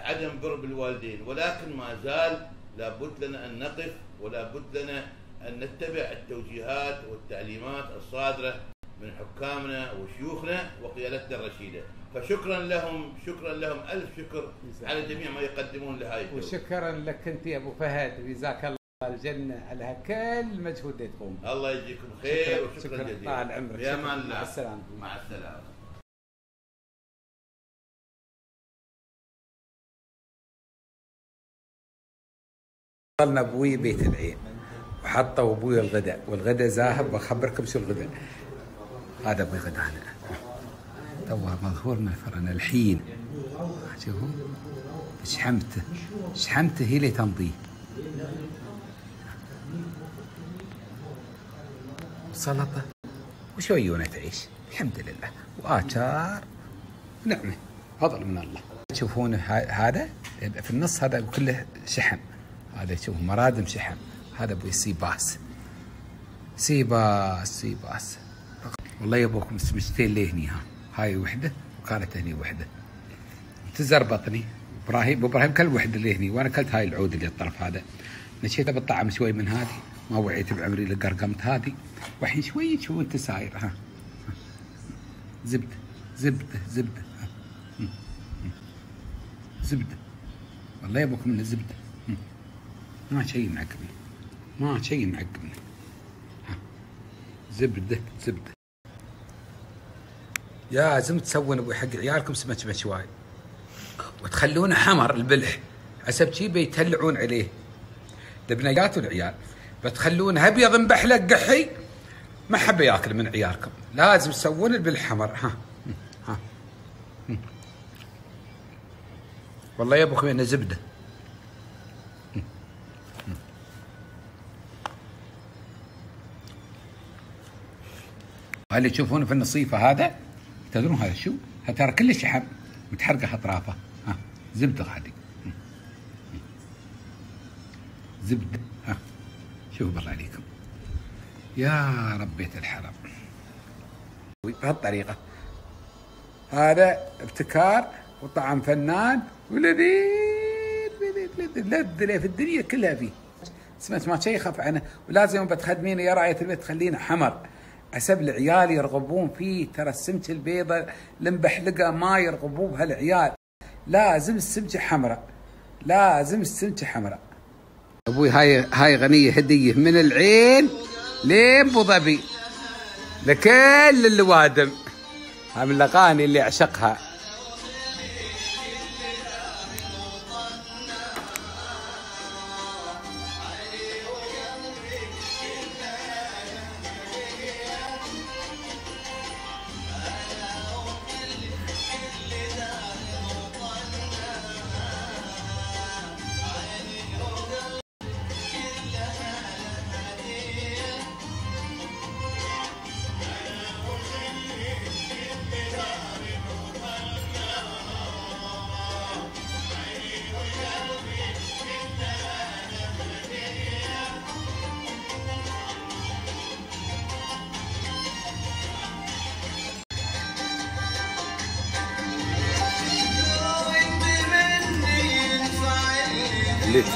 عدم بر بالوالدين ولكن ما زال لابد لنا أن نقف ولابد لنا أن نتبع التوجيهات والتعليمات الصادرة من حكامنا وشيوخنا وقيادتنا الرشيدة فشكرا لهم شكرا لهم ألف شكر على جميع ما يقدمون لهاي الدولة. وشكرا لك أنت يا أبو فهد جزاك الله الجنة على كل مجهود تقوم. الله يجزيكم خير شكراً- وشكرا شكراً. جزيلا طال عمرك. يا مع السلامة. مع السلامة وصلنا أبوي بيت العين. وحطوا أبوي الغداء. والغداء ذاهب بخبركم شو الغداء؟ هذا أبوي غدانا توه مظهور من الفرن الحين. شوفوا. شحمته شحمته هي اللي تمضيه سلطة. وشويونة تعيش؟ الحمد لله. وآشار نعمة. فضل من الله. تشوفون هذا؟ في النص هذا كله شحم. هذا تشوف مرادم شحم هذا أبوي سيباس سيباس سيباس والله يبوكم سمجتين لي هني ها؟ هاي وحدة وكانت هني وحدة. تزربطني إبراهيم إبراهيم كل وحدة اللي هني؟ وأنا كلت هاي العود اللي الطرف هذا. نشيت بالطعم شوي من هذه. ما وعيت بعمري اللي قرقمت هذه. والحين شوي شو انت ساير ها. زبدة زبدة زبدة. زبدة. والله يبوكم من الزبده. ما شيء معقبني ما شيء معقبني. زبدة زبدة. لازم تسوون أبوي حق عيالكم سمك مشواي وتخلونه حمر البلح. حسب شي بيتلعون عليه. البنيات والعيال بتخلونه أبيض مبحلق قحي. ما حب ياكل من عيالكم. لازم تسوون البلح حمر. ها. ها. والله يا أبو خوي إنه زبدة. اللي تشوفونه في النصيفة هذا؟ تدرون هذا شو؟ هذا ترى كله شحم متحرقة اطرافه ها زبدة هذه زبدة. ها شوفوا بالله عليكم. يا رب بيت الحرم بهالطريقة. هذا ابتكار وطعم فنان ولذيذ لذيذ لذيذ لذ في الدنيا كلها فيه. سمعت ما شيء يخاف عنه ولازم بتخدمينه يا راية البيت تخلينه حمر. حسب العيال يرغبون فيه. ترى السمكة البيضة المبحلقة ما يرغبون بها العيال لازم السمكة حمراء. لازم السمكة حمراء. أبوي هاي هاي غنية هدية من العين لين أبو ظبي لكل الوادم. هاي من الأغاني اللي اعشقها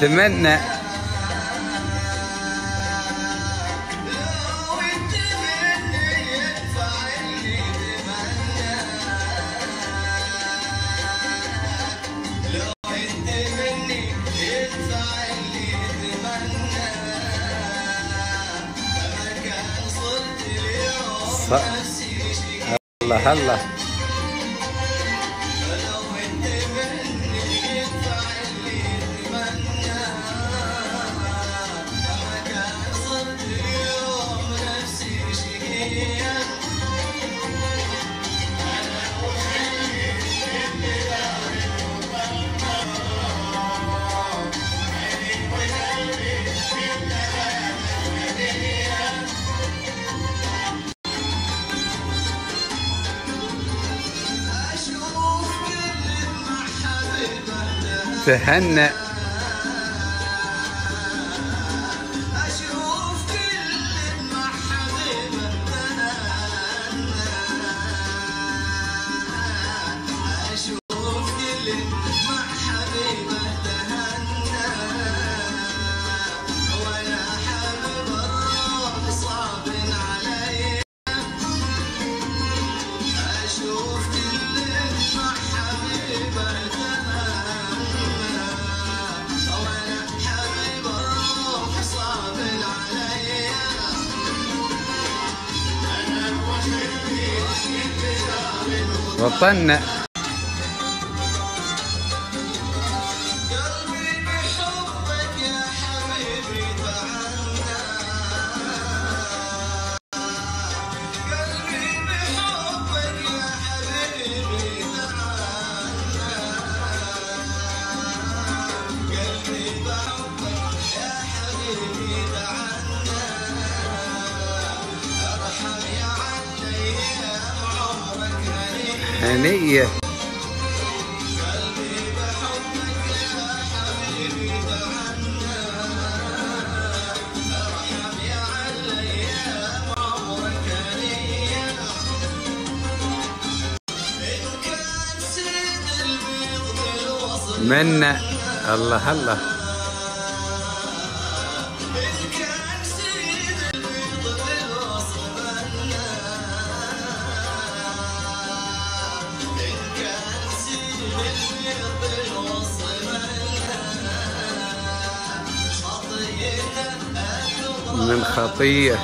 اللي تمنى تهنأ. وطننا من خطية.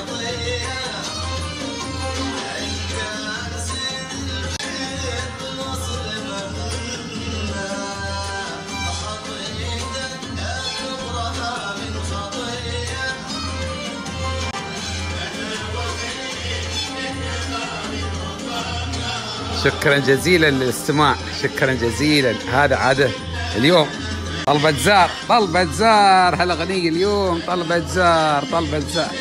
شكرا جزيلا للاستماع. شكرا جزيلا. هذا عادة اليوم. طلبة زار طلبة زار هالأغنية اليوم طلبة زار طلبة زار.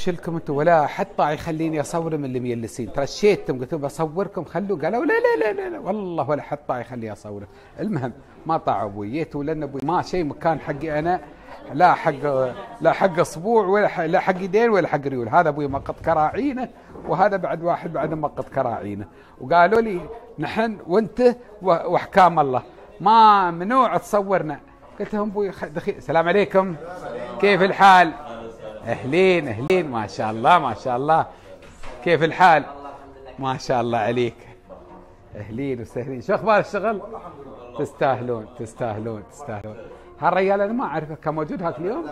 إيش لكم أنتم ولا حتى يخليني اصور من اللي ميلسين. ترشيتهم قلت لهم بصوركم خلوا قالوا لا لا لا لا, والله ولا حتى يخليني اصور المهم ما طاع أبوي. جيت ولان أبوي ما شيء مكان حقي أنا لا حق لا حق أسبوع ولا حق لا حق يدين ولا حق ريول. هذا أبوي مقط كراعينه وهذا بعد واحد بعد مقط كراعينه. وقالوا لي نحن وانت وأحكام الله. ما ممنوع تصورنا. قلت لهم أبوي خ- دخيل السلام عليكم. كيف الحال؟ أهلين أهلين. ما شاء الله ما شاء الله. كيف الحال؟ ما شاء الله عليك. أهلين وسهلين. شو أخبار الشغل؟ تستاهلون تستاهلون تستاهلون. هالرجال أنا ما اعرفه كان موجود هاك اليوم؟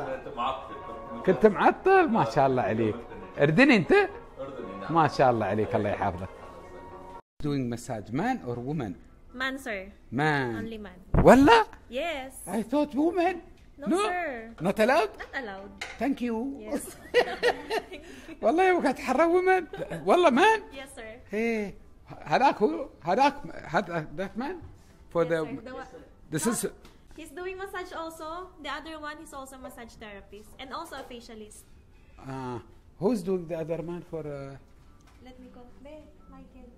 كنت معطل. ما شاء الله عليك. أردني أنت؟ ما شاء الله عليك. الله يحفظك. Doing massage man or woman? Man, sir. man Only man. والله Yes. I thought woman No, sir. not allowed Not allowed. thank you Yes. والله يبغى اتحرى woman والله man yes, sir. ايه هذاك هو هذاك هذا ذات مان for Yes, the sir. The one- this is He's doing massage also. The other one, he's also a massage therapist and also a facialist. uh, who's doing the other man for uh, Let me go. There, Michael.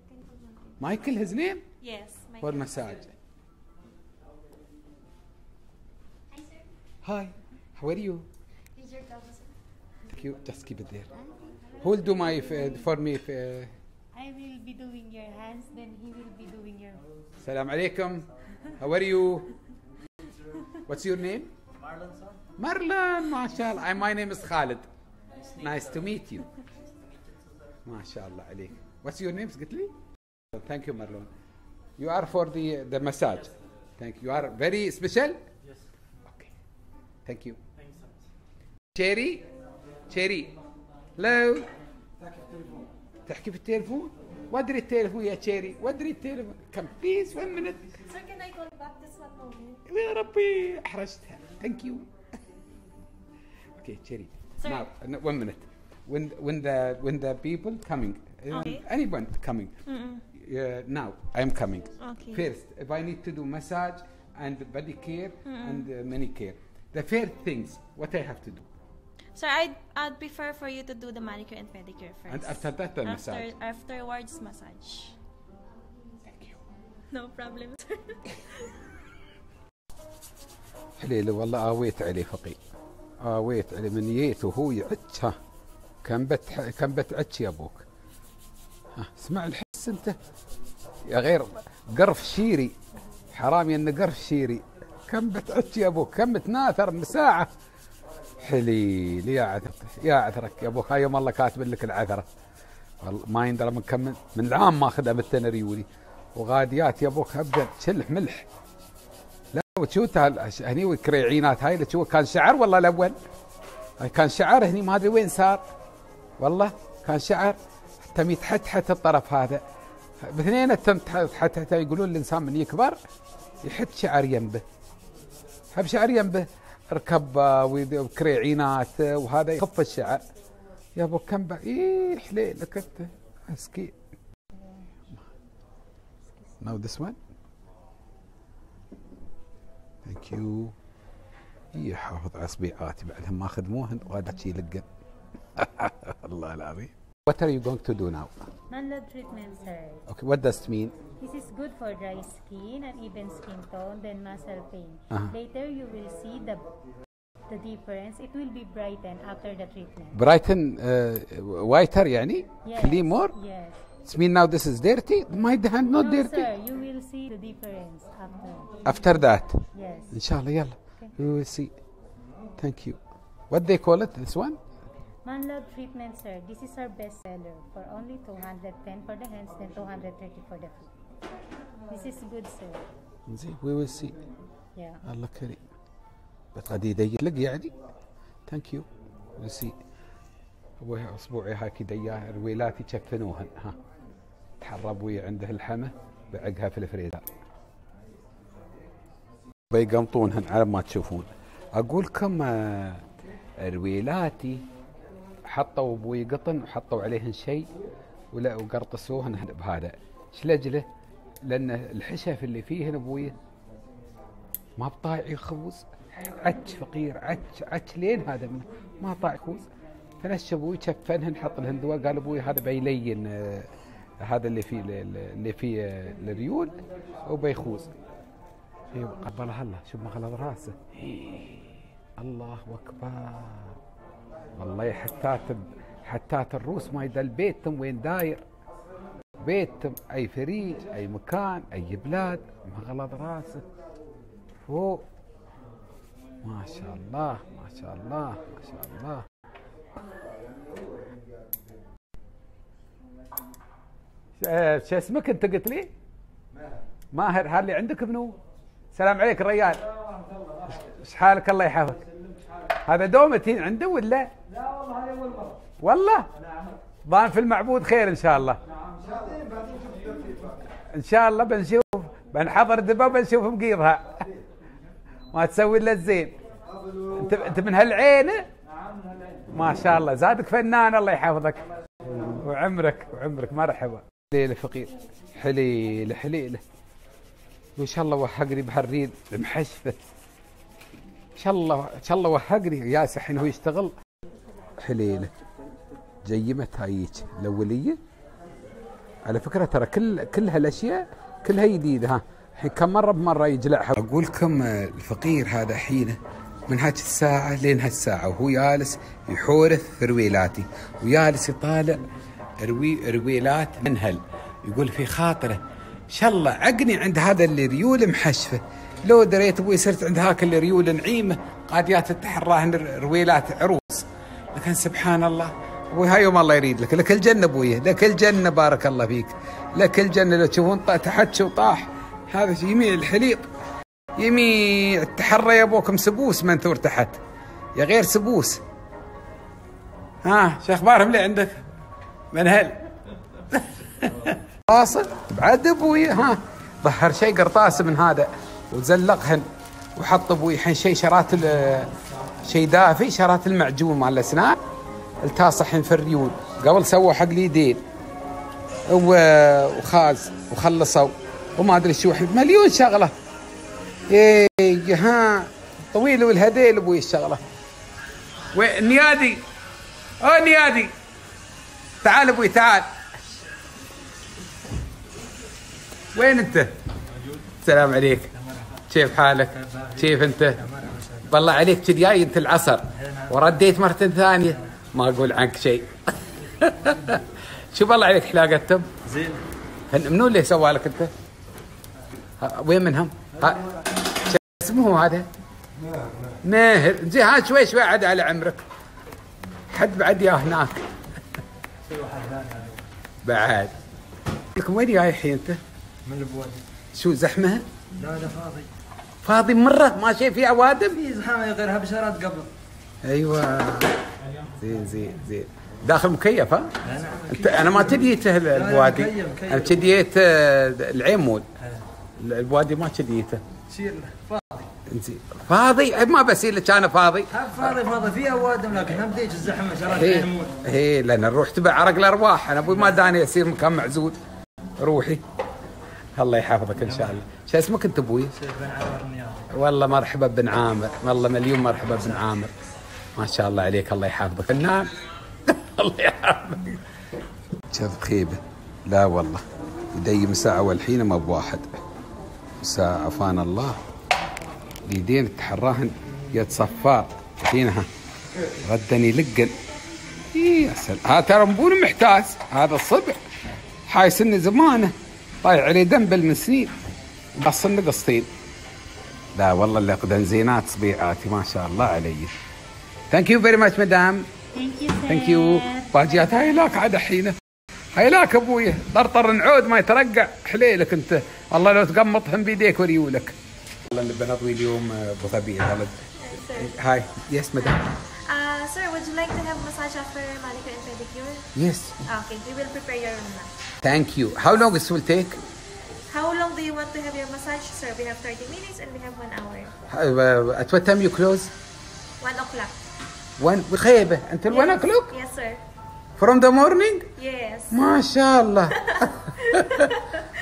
Can you call Michael? Michael his name Yes, Michael. for massage hi how are you thank you just keep it there who will do my f- for me f- uh, I will be doing your hands, then he will be doing your. Salam alaikum. How are you? What's your name? Marlon, sir. Marlon, mashallah. I, my name is Khalid. Nice to meet you. MashaAllah عليك. What's your name, قلت لي? Thank you, Marlon. You are for the the massage. Thank you. You are very special? Yes. Okay. Thank you. Thank you so much. Cherry? Cherry. Hello. تحكي في التليفون؟ وادري التليفون يا تشيري وادري التليفون كم بليز one minute Sir, can I call back this one moment? يا ربي احرجتها ثانك يو اوكي تشيري Sorry. now no, one minute when when the when the people coming uh, Okay. anyone coming uh, now I am coming Okay. first if I need to do massage and body care and uh, manicure the first things what I have to do Sir, I'd, I'd prefer for you to do the manicure and pedicure first. and after that the After, massage afterwards, massage. thank you No problem, sir. حليله والله آويت عليه فقي آويت عليه من ييت وهو يعج ها كم بت كم بتعج يا ابوك ها اسمع انت يا غير قرف شيري حرامي انه قرف شيري. كم بتعج يا أبوك؟ كم تناثر من ساعه حليل يا عثرك يا عثرك يا أبوك. هاي يوم الله كاتب لك العثرة. والله ما يندرى من كم من العام ماخذها بالتنر ريولي وغاديات يا أبوك ابدا شلح ملح. لا وتشو تال- هني والكريعينات هاي اللي تشوف كان شعر والله الأول؟ كان شعر هني ما أدري وين صار. والله كان شعر. حتى يتحتحت الطرف هذا. باثنين تحت يقولون الإنسان من يكبر يحط شعر ينبه حب شعر ينبه ركبه وكريعينات وهذا يخف الشعر يا أبو كم إيه حليلك انت مسكين Now this one. Thank you. يحافظ على اصبعاتي بعدهم ما خدموهن وهذا شي لقن الله العظيم. What are you going to do now? Non-load treatment, sir. Okay, what does it mean? This is good for dry skin, and even skin tone, then muscle pain. Uh -huh. Later, you will see the the difference. It will be brightened after the treatment. Brighten, uh, whiter, yani? Yes. Clean more? Yes. It mean now this is dirty? My hand not no, dirty? sir. You will see the difference after. After that? Yes. Inshallah, yalla. Okay. We will see. Thank you. What they call it, this one? Non-load treatment, sir. This is our best seller. For only 210 for the hands, then 230 for the feet. This is good, sir. زين we will see. Yeah. الله كريم. بس قد يدير لك يعني. ثانك يو we'll see. هو اصبعي هاك دياه الويلات يشفنوهن ها. تحرب ويا عنده الحمى بعقها في الفريزر. بيقمطونهن على ما تشوفون. أقول لكم آه، الويلاتي حطوا أبوي قطن وحطوا عليهن شيء ولا وقرطسوهن بهذا. إيش لاجله؟ لأن الحشف اللي فيهن أبوي ما بطايع يخبز عج فقير عج عج لين هذا منه ما طاع يخبز فنش أبوي شفنهن حط لهن دواء. قال أبوي هذا بيلين آه، هذا اللي فيه اللي فيه الريول وبيخوز. أيوه قبلها الله. شوف ما غلط راسه. الله أكبر. والله حتات حتات الروس ما يدل بيتهم وين داير. بيتهم أي فريج أي مكان أي بلاد. ما غلط راسه. فوق. ما شاء الله ما شاء الله ما شاء الله. شو اسمك أنت قلت لي؟ ماهر. هذا اللي عندك منو؟ سلام عليك الريال إيش حالك؟ الله يحفظك. هذا دومتين عنده ولا؟ لا والله هذه أول مرة. والله؟ ضان في المعبود خير إن شاء الله. إن شاء الله. بنشوف بنحضر دبا بنشوف مقيضها. ما تسوي إلا الزين. انت أنت من هالعين؟ ما شاء الله. زادك فنان الله يحفظك. وعمرك وعمرك مرحبا. ليله فقير. حليله حليله وإن شاء الله وهقني بهالريد محشفه ان شاء الله ان شاء الله وهقني يا سحين هو يشتغل. حليله جيمت هايك الأولية؟ على فكرة ترى كل كل هالاشياء كلها جديدة ها. الحين كم مرة بمرة يجلعها أقول لكم آه، الفقير هذا حينه من هاك الساعة لين هالساعة وهو جالس يحورث في رويلاتي وجالس يطالع روي رويلات منهل يقول في خاطره شاء الله عقني عند هذا اللي ريول محشفه. لو دريت أبوي صرت عند هاك اللي ريول نعيمه قاديات تحراهن رويلات عروس. لكن سبحان الله أبوي هاي يوم الله يريد لك. لك الجنة أبوي لك الجنة بارك الله فيك. لك الجنة لو تشوفون تحت وطاح هذا يميع الحليب. يميع التحرى يا أبوكم سبوس منثور تحت. يا غير سبوس. ها شو اخبارهم اللي عندك؟ من هل؟ واصل. بعد أبوي ها. ظهر شيء قرطاس من هذا. وزلقهن وحط أبوي الحين شيء شرات شيء دافي شرات المعجون مال الأسنان التصحن في الريول قبل سووا حق اليدين وخاز وخلصوا. وما أدري شو مليون شغلة. إيه ها طويل والهديل أبوي الشغلة. والنيادي أو نيادي. تعال أبوي تعال. وين أنت؟ السلام عليك. كيف حالك؟ كيف أنت؟ بالله عليك جاي أنت العصر. ورديت مرة ثانية. ما أقول عنك شيء. شو بالله عليك حلاقتهم زين. منو اللي سوى لك أنت؟ وين منهم؟ اسمه هذا؟ ماهر. زين ها شوي شوي عاد على عمرك. حد بعد يا هناك. بعد. لكم وين جاي الحين أنت؟ من البوادي. شو زحمة؟ لا لا فاضي. فاضي مرة؟ ما شيء في اوادم؟ في زحمه غيرها بشارات قبل. أيوه. زين زين زين. داخل مكيف ها؟ أنت أنا ما تديته البوادي مكيف، مكيف. أنا تديت آه، العين مول البوادي ما تديته شير له. فاضي. فاضي؟ ما بسير لك أنا فاضي. فاضي فاضي. في اوادم لكن هم ذيك الزحمة شارات هي العين مول هي لأن نروح تبع عرق الأرواح. أنا أبوي ما داني أصير مكان معزول. روحي. الله يحفظك إن شاء الله. شو اسمك انت أبوي؟ بن عامر والله مرحبا بن عامر. والله مليون مرحبا بن عامر. ما شاء الله عليك الله يحفظك. النعم. الله يحفظك. شوف خيبة؟ لا والله. يديم ساعة والحين ما بواحد. ساعة عفانا الله. اليدين تحراهن. يد صفار حينها غدني لقن. إيه يا سلام. هذا ترى مبون محتاس. هذا الصبع حاي سن زمانه. طايح عليه دنبل من سنين قصن قسطين لا والله اللي اقدم زينات صبيعاتي ما شاء الله علي. ثانك يو فيري ماتش مدام you. ثانك يو باجيات هاي لاك عاد حينه هاي لاك ابويا طرطر نعود ما يترقع. حليلك أنت. والله لو تقمطهم بيديك وريولك. والله اللي بنضوي اليوم أبو ثبيت ولد هاي. yes madam Uh, sir, would you like to have massage after manicure and pedicure? yes Okay, we will prepare your room now. thank you how long it will take How long do you want to have your massage, sir? We have 30 minutes and we have one hour. at what time you close One o'clock. 1 بخيبه انت ال 1 o'clock Yes, sir. from the morning Yes. ما شاء الله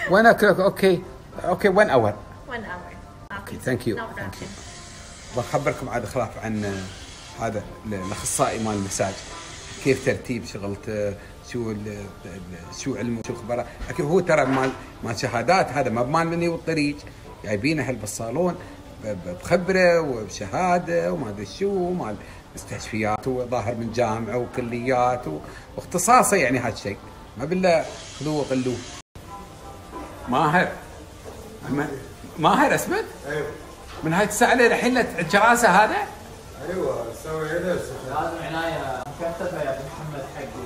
1 o'clock okay okay 1 hour One hour. Okay. thank you. No Thank you. problem. بخبركم عاد خلاف عن آه، هذا ال- الاخصائي مال المساج كيف ترتيب شغلته شو ال- ال- شو علمه شو خبرة. لكن هو ترى مال مال شهادات هذا ما بمال مني والطريق. جايبينه هل بالصالون بخبرة وبشهادة وما أدري شو مال مستشفيات وظاهر من جامعة وكليات و- واختصاصه يعني هذا الشيء. ما بالله خذوه وقلوه. ماهر. ما- ماهر اسمك؟ أيوه. من هاي الساعة للحين لا الجراسة هذا؟ أيوه سوي لازم عنايه مكثفه يا أبو محمد حقي. د-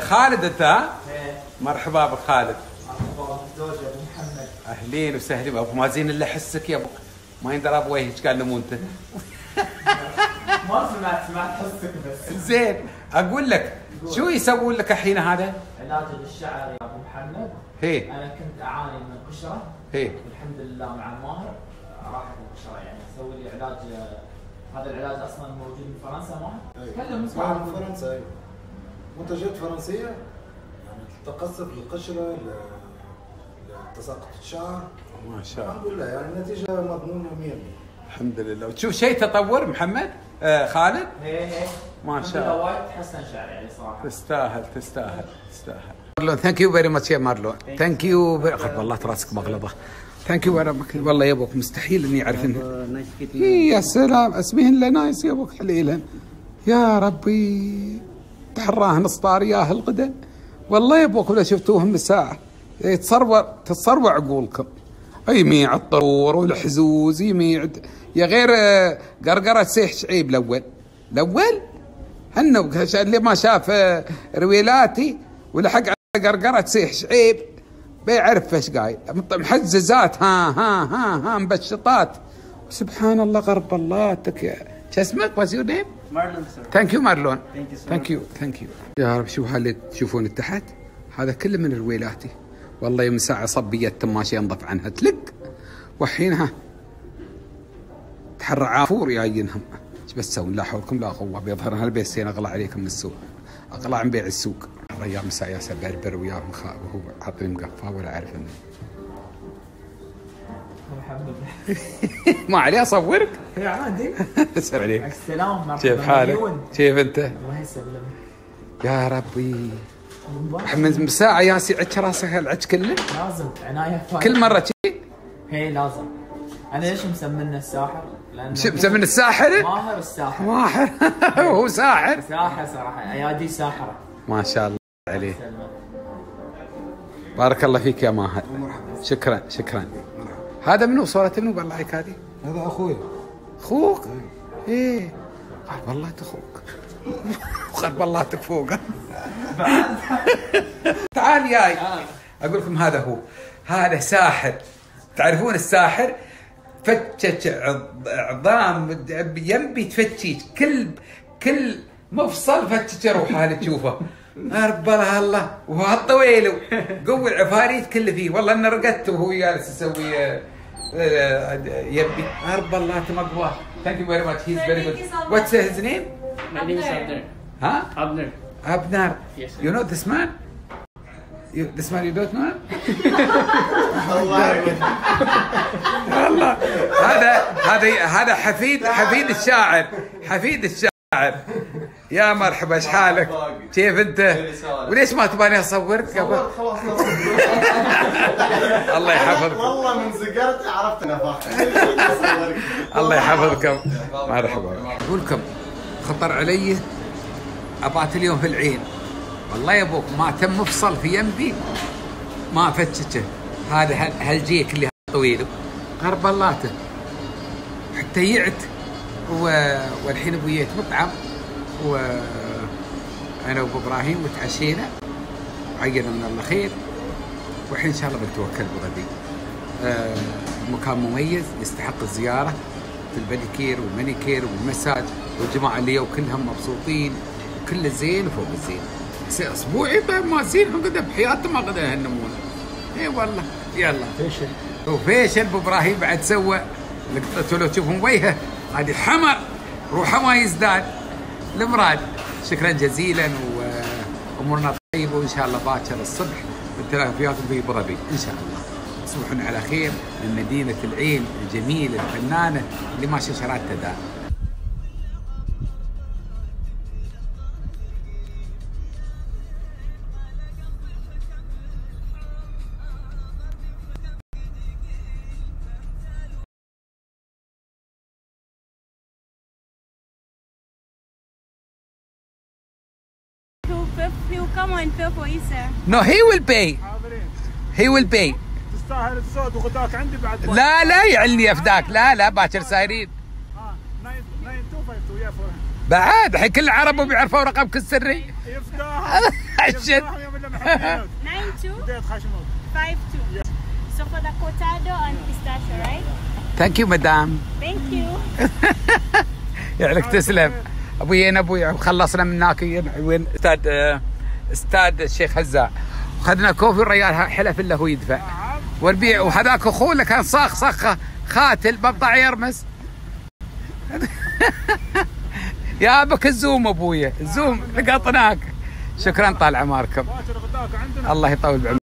خالد أنت؟ ها؟ إيه. مرحبا أبو خالد. مرحبا زوج ابو محمد أهلين وسهلين. أبو مازين الا حسك يا أبو ما يندرى بوجهك قال نمو أنت. ما سمعت سمعت حسك بس. زين. أقول لك شو يسوون لك الحين هذا؟ علاج للشعر يا أبو محمد. هي. أنا كنت أعاني من القشرة. هي. والحمد لله مع الماهر راحت القشرة يعني سوي لي علاج. هذا العلاج أصلا موجود من فرنسا ماهر. تكلم اسمع. اسمع من فرنسا أيوه منتجات فرنسية يعني تقصف للقشره لتساقط الشعر. ما شاء الله. الحمد لله يعني النتيجة مضمونة 100% الحمد لله. وتشوف شيء تطور محمد؟ آه خالد؟ هي هي. ما شاء لله الله. وايد تحسن شعري يعني صراحة. تستاهل تستاهل تستاهل. مارلون Thank you very much يا مارلون. Thank you والله راسك مغلظة. Thank you والله يا أبوك مستحيل إني أعرف انه إيه يا سلام اسمهن لا nice يا أبوك حليلهن يا ربي. تحراهن اسطار يا الغدا والله يا أبوك ولا شفتوهم بالساعة يتصروع تتصروع عقولكم. يميع الطرور والحزوز يميع يا غير آه، قرقرة سيح شعيب الأول. الأول؟ هنو اللي ما شاف آه، رويلاتي ولحق على قرقرة سيح شعيب. بيعرف إيش قايل. محززات ها ها ها ها مبشطات. سبحان الله غرب الله تك شو اسمك؟ نيم؟ مارلون ثانك يو مارلون ثانك يو ثانك يو يا رب شوف هاللي تشوفون تحت؟ هذا كله من الويلاتي والله يوم ساعة صبية تماشي ينضف عنها. تلق وحينها تحرى عافور جايينهم إيش بس تسوون؟ لا حولكم لا قوة بيظهر. هالبيستين اغلى عليكم من السوق؟ اغلى عن بيع السوق. ريال مساء ياسر بربر وياه وهو عاطيني مقفاه ولا عارف إنه. الحمد لله. ما عليه أصورك؟ يا عادي. اسال عليك. السلام مرحبا كيف حالك؟ كيف أنت؟ الله يسلمك. يا ربي. من ساعة ياسي عك راسك العج كله؟ لازم. عنايه فايقة. كل مرة شي؟ هي لازم. أنا ليش مسمينه الساحر؟ لأنه شو مسمين الساحر؟ ماهر الساحر. ماهر. هو ساحر. ساحر صراحة. ايادي ساحرة. ما شاء الله عليه بارك الله فيك يا ماهر. شكرا شكرا. هذا منو؟ صورة منو؟ بالله عليك هذه؟ هذا أخوي. أخوك؟ إيه. قرب الله أخوك قرب الله فوق تعال ياي أقول لكم هذا هو. هذا ساحر. تعرفون الساحر؟ فتش عظام ينبي تفتش. كل كل مفصل فتش روحه اللي تشوفه اربلها الله. وهالطويل قوي العفاريت كله فيه. والله انه رقدت وهو جالس يسوي آه، آه، يبي. ارب الله تمقواه ثانك يو فيري ماتش هيز فيري جود واتس هيز نيم My name is Abner. ها Abner. Abner. Yes, sir. You know this man? You, this man you don't know him? والله هذا هذا هذا حفيد حفيد الشاعر حفيد الشاعر يا مرحبا إيش حالك؟ كيف أنت؟ وليش ما تباني أصورك؟ قبل؟ الله يحفظك والله من سقرت عرفت انه الله يحفظكم. مرحبا. أقول لكم خطر علي أبات اليوم في العين والله يا أبوك ما تم مفصل في يمبي ما فتشته هذا هال- هالجيك اللي طويل؟ غرب بلاته حتى يعت. والحين أبوي مطعم. و أنا وأبو إبراهيم وتعشينا. وعينا من الله خير. والحين إن شاء الله بنتوكل ابو ظبي آه، مكان مميز يستحق الزيارة في البديكير والمانيكير والمساج والجماعة اللي يو كلهم مبسوطين. كل زين وفوق الزين. اسبوعي ما زين قد بحياتهم ما قد يهنمون. إي والله. يلا. فيشل. وفيشل أبو إبراهيم بعد سوى. لقطته لو تشوفون وجهه. هذه حمر. روحه ما يزداد. المراد شكرا جزيلا وأمورنا طيبة وإن شاء الله باكر الصبح نتلاقى فيكم في ابو ظبي إن شاء الله. تصبحون على خير من مدينة العين الجميلة الفنانة اللي ماشية شراتها دار pay for you, sir. No, he will pay. He will pay. تستاهل الصوت وغداك عندي بعد لا لا يعلني أفداك. لا لا باكر سايرين. 9252 يا فرح بعد الحين كل العرب بيعرفوا رقمك السري يفتح. عشان 9252. So for the cortado and pistachio, right? Thank you madam Thank you. يعلك تسلم. أبوي وين أبوي خلصنا من هناك. وين أستاذ أستاذ الشيخ هزاع أخذنا كوفي والرجال حلف إلا هو يدفع. والبيع وهذاك اخوه اللي كان صاخ صخه خاتل بطع يرمس يا بك الزوم أبويا الزوم لقطناك. شكرا طال عماركم. الله يطول بعمرك.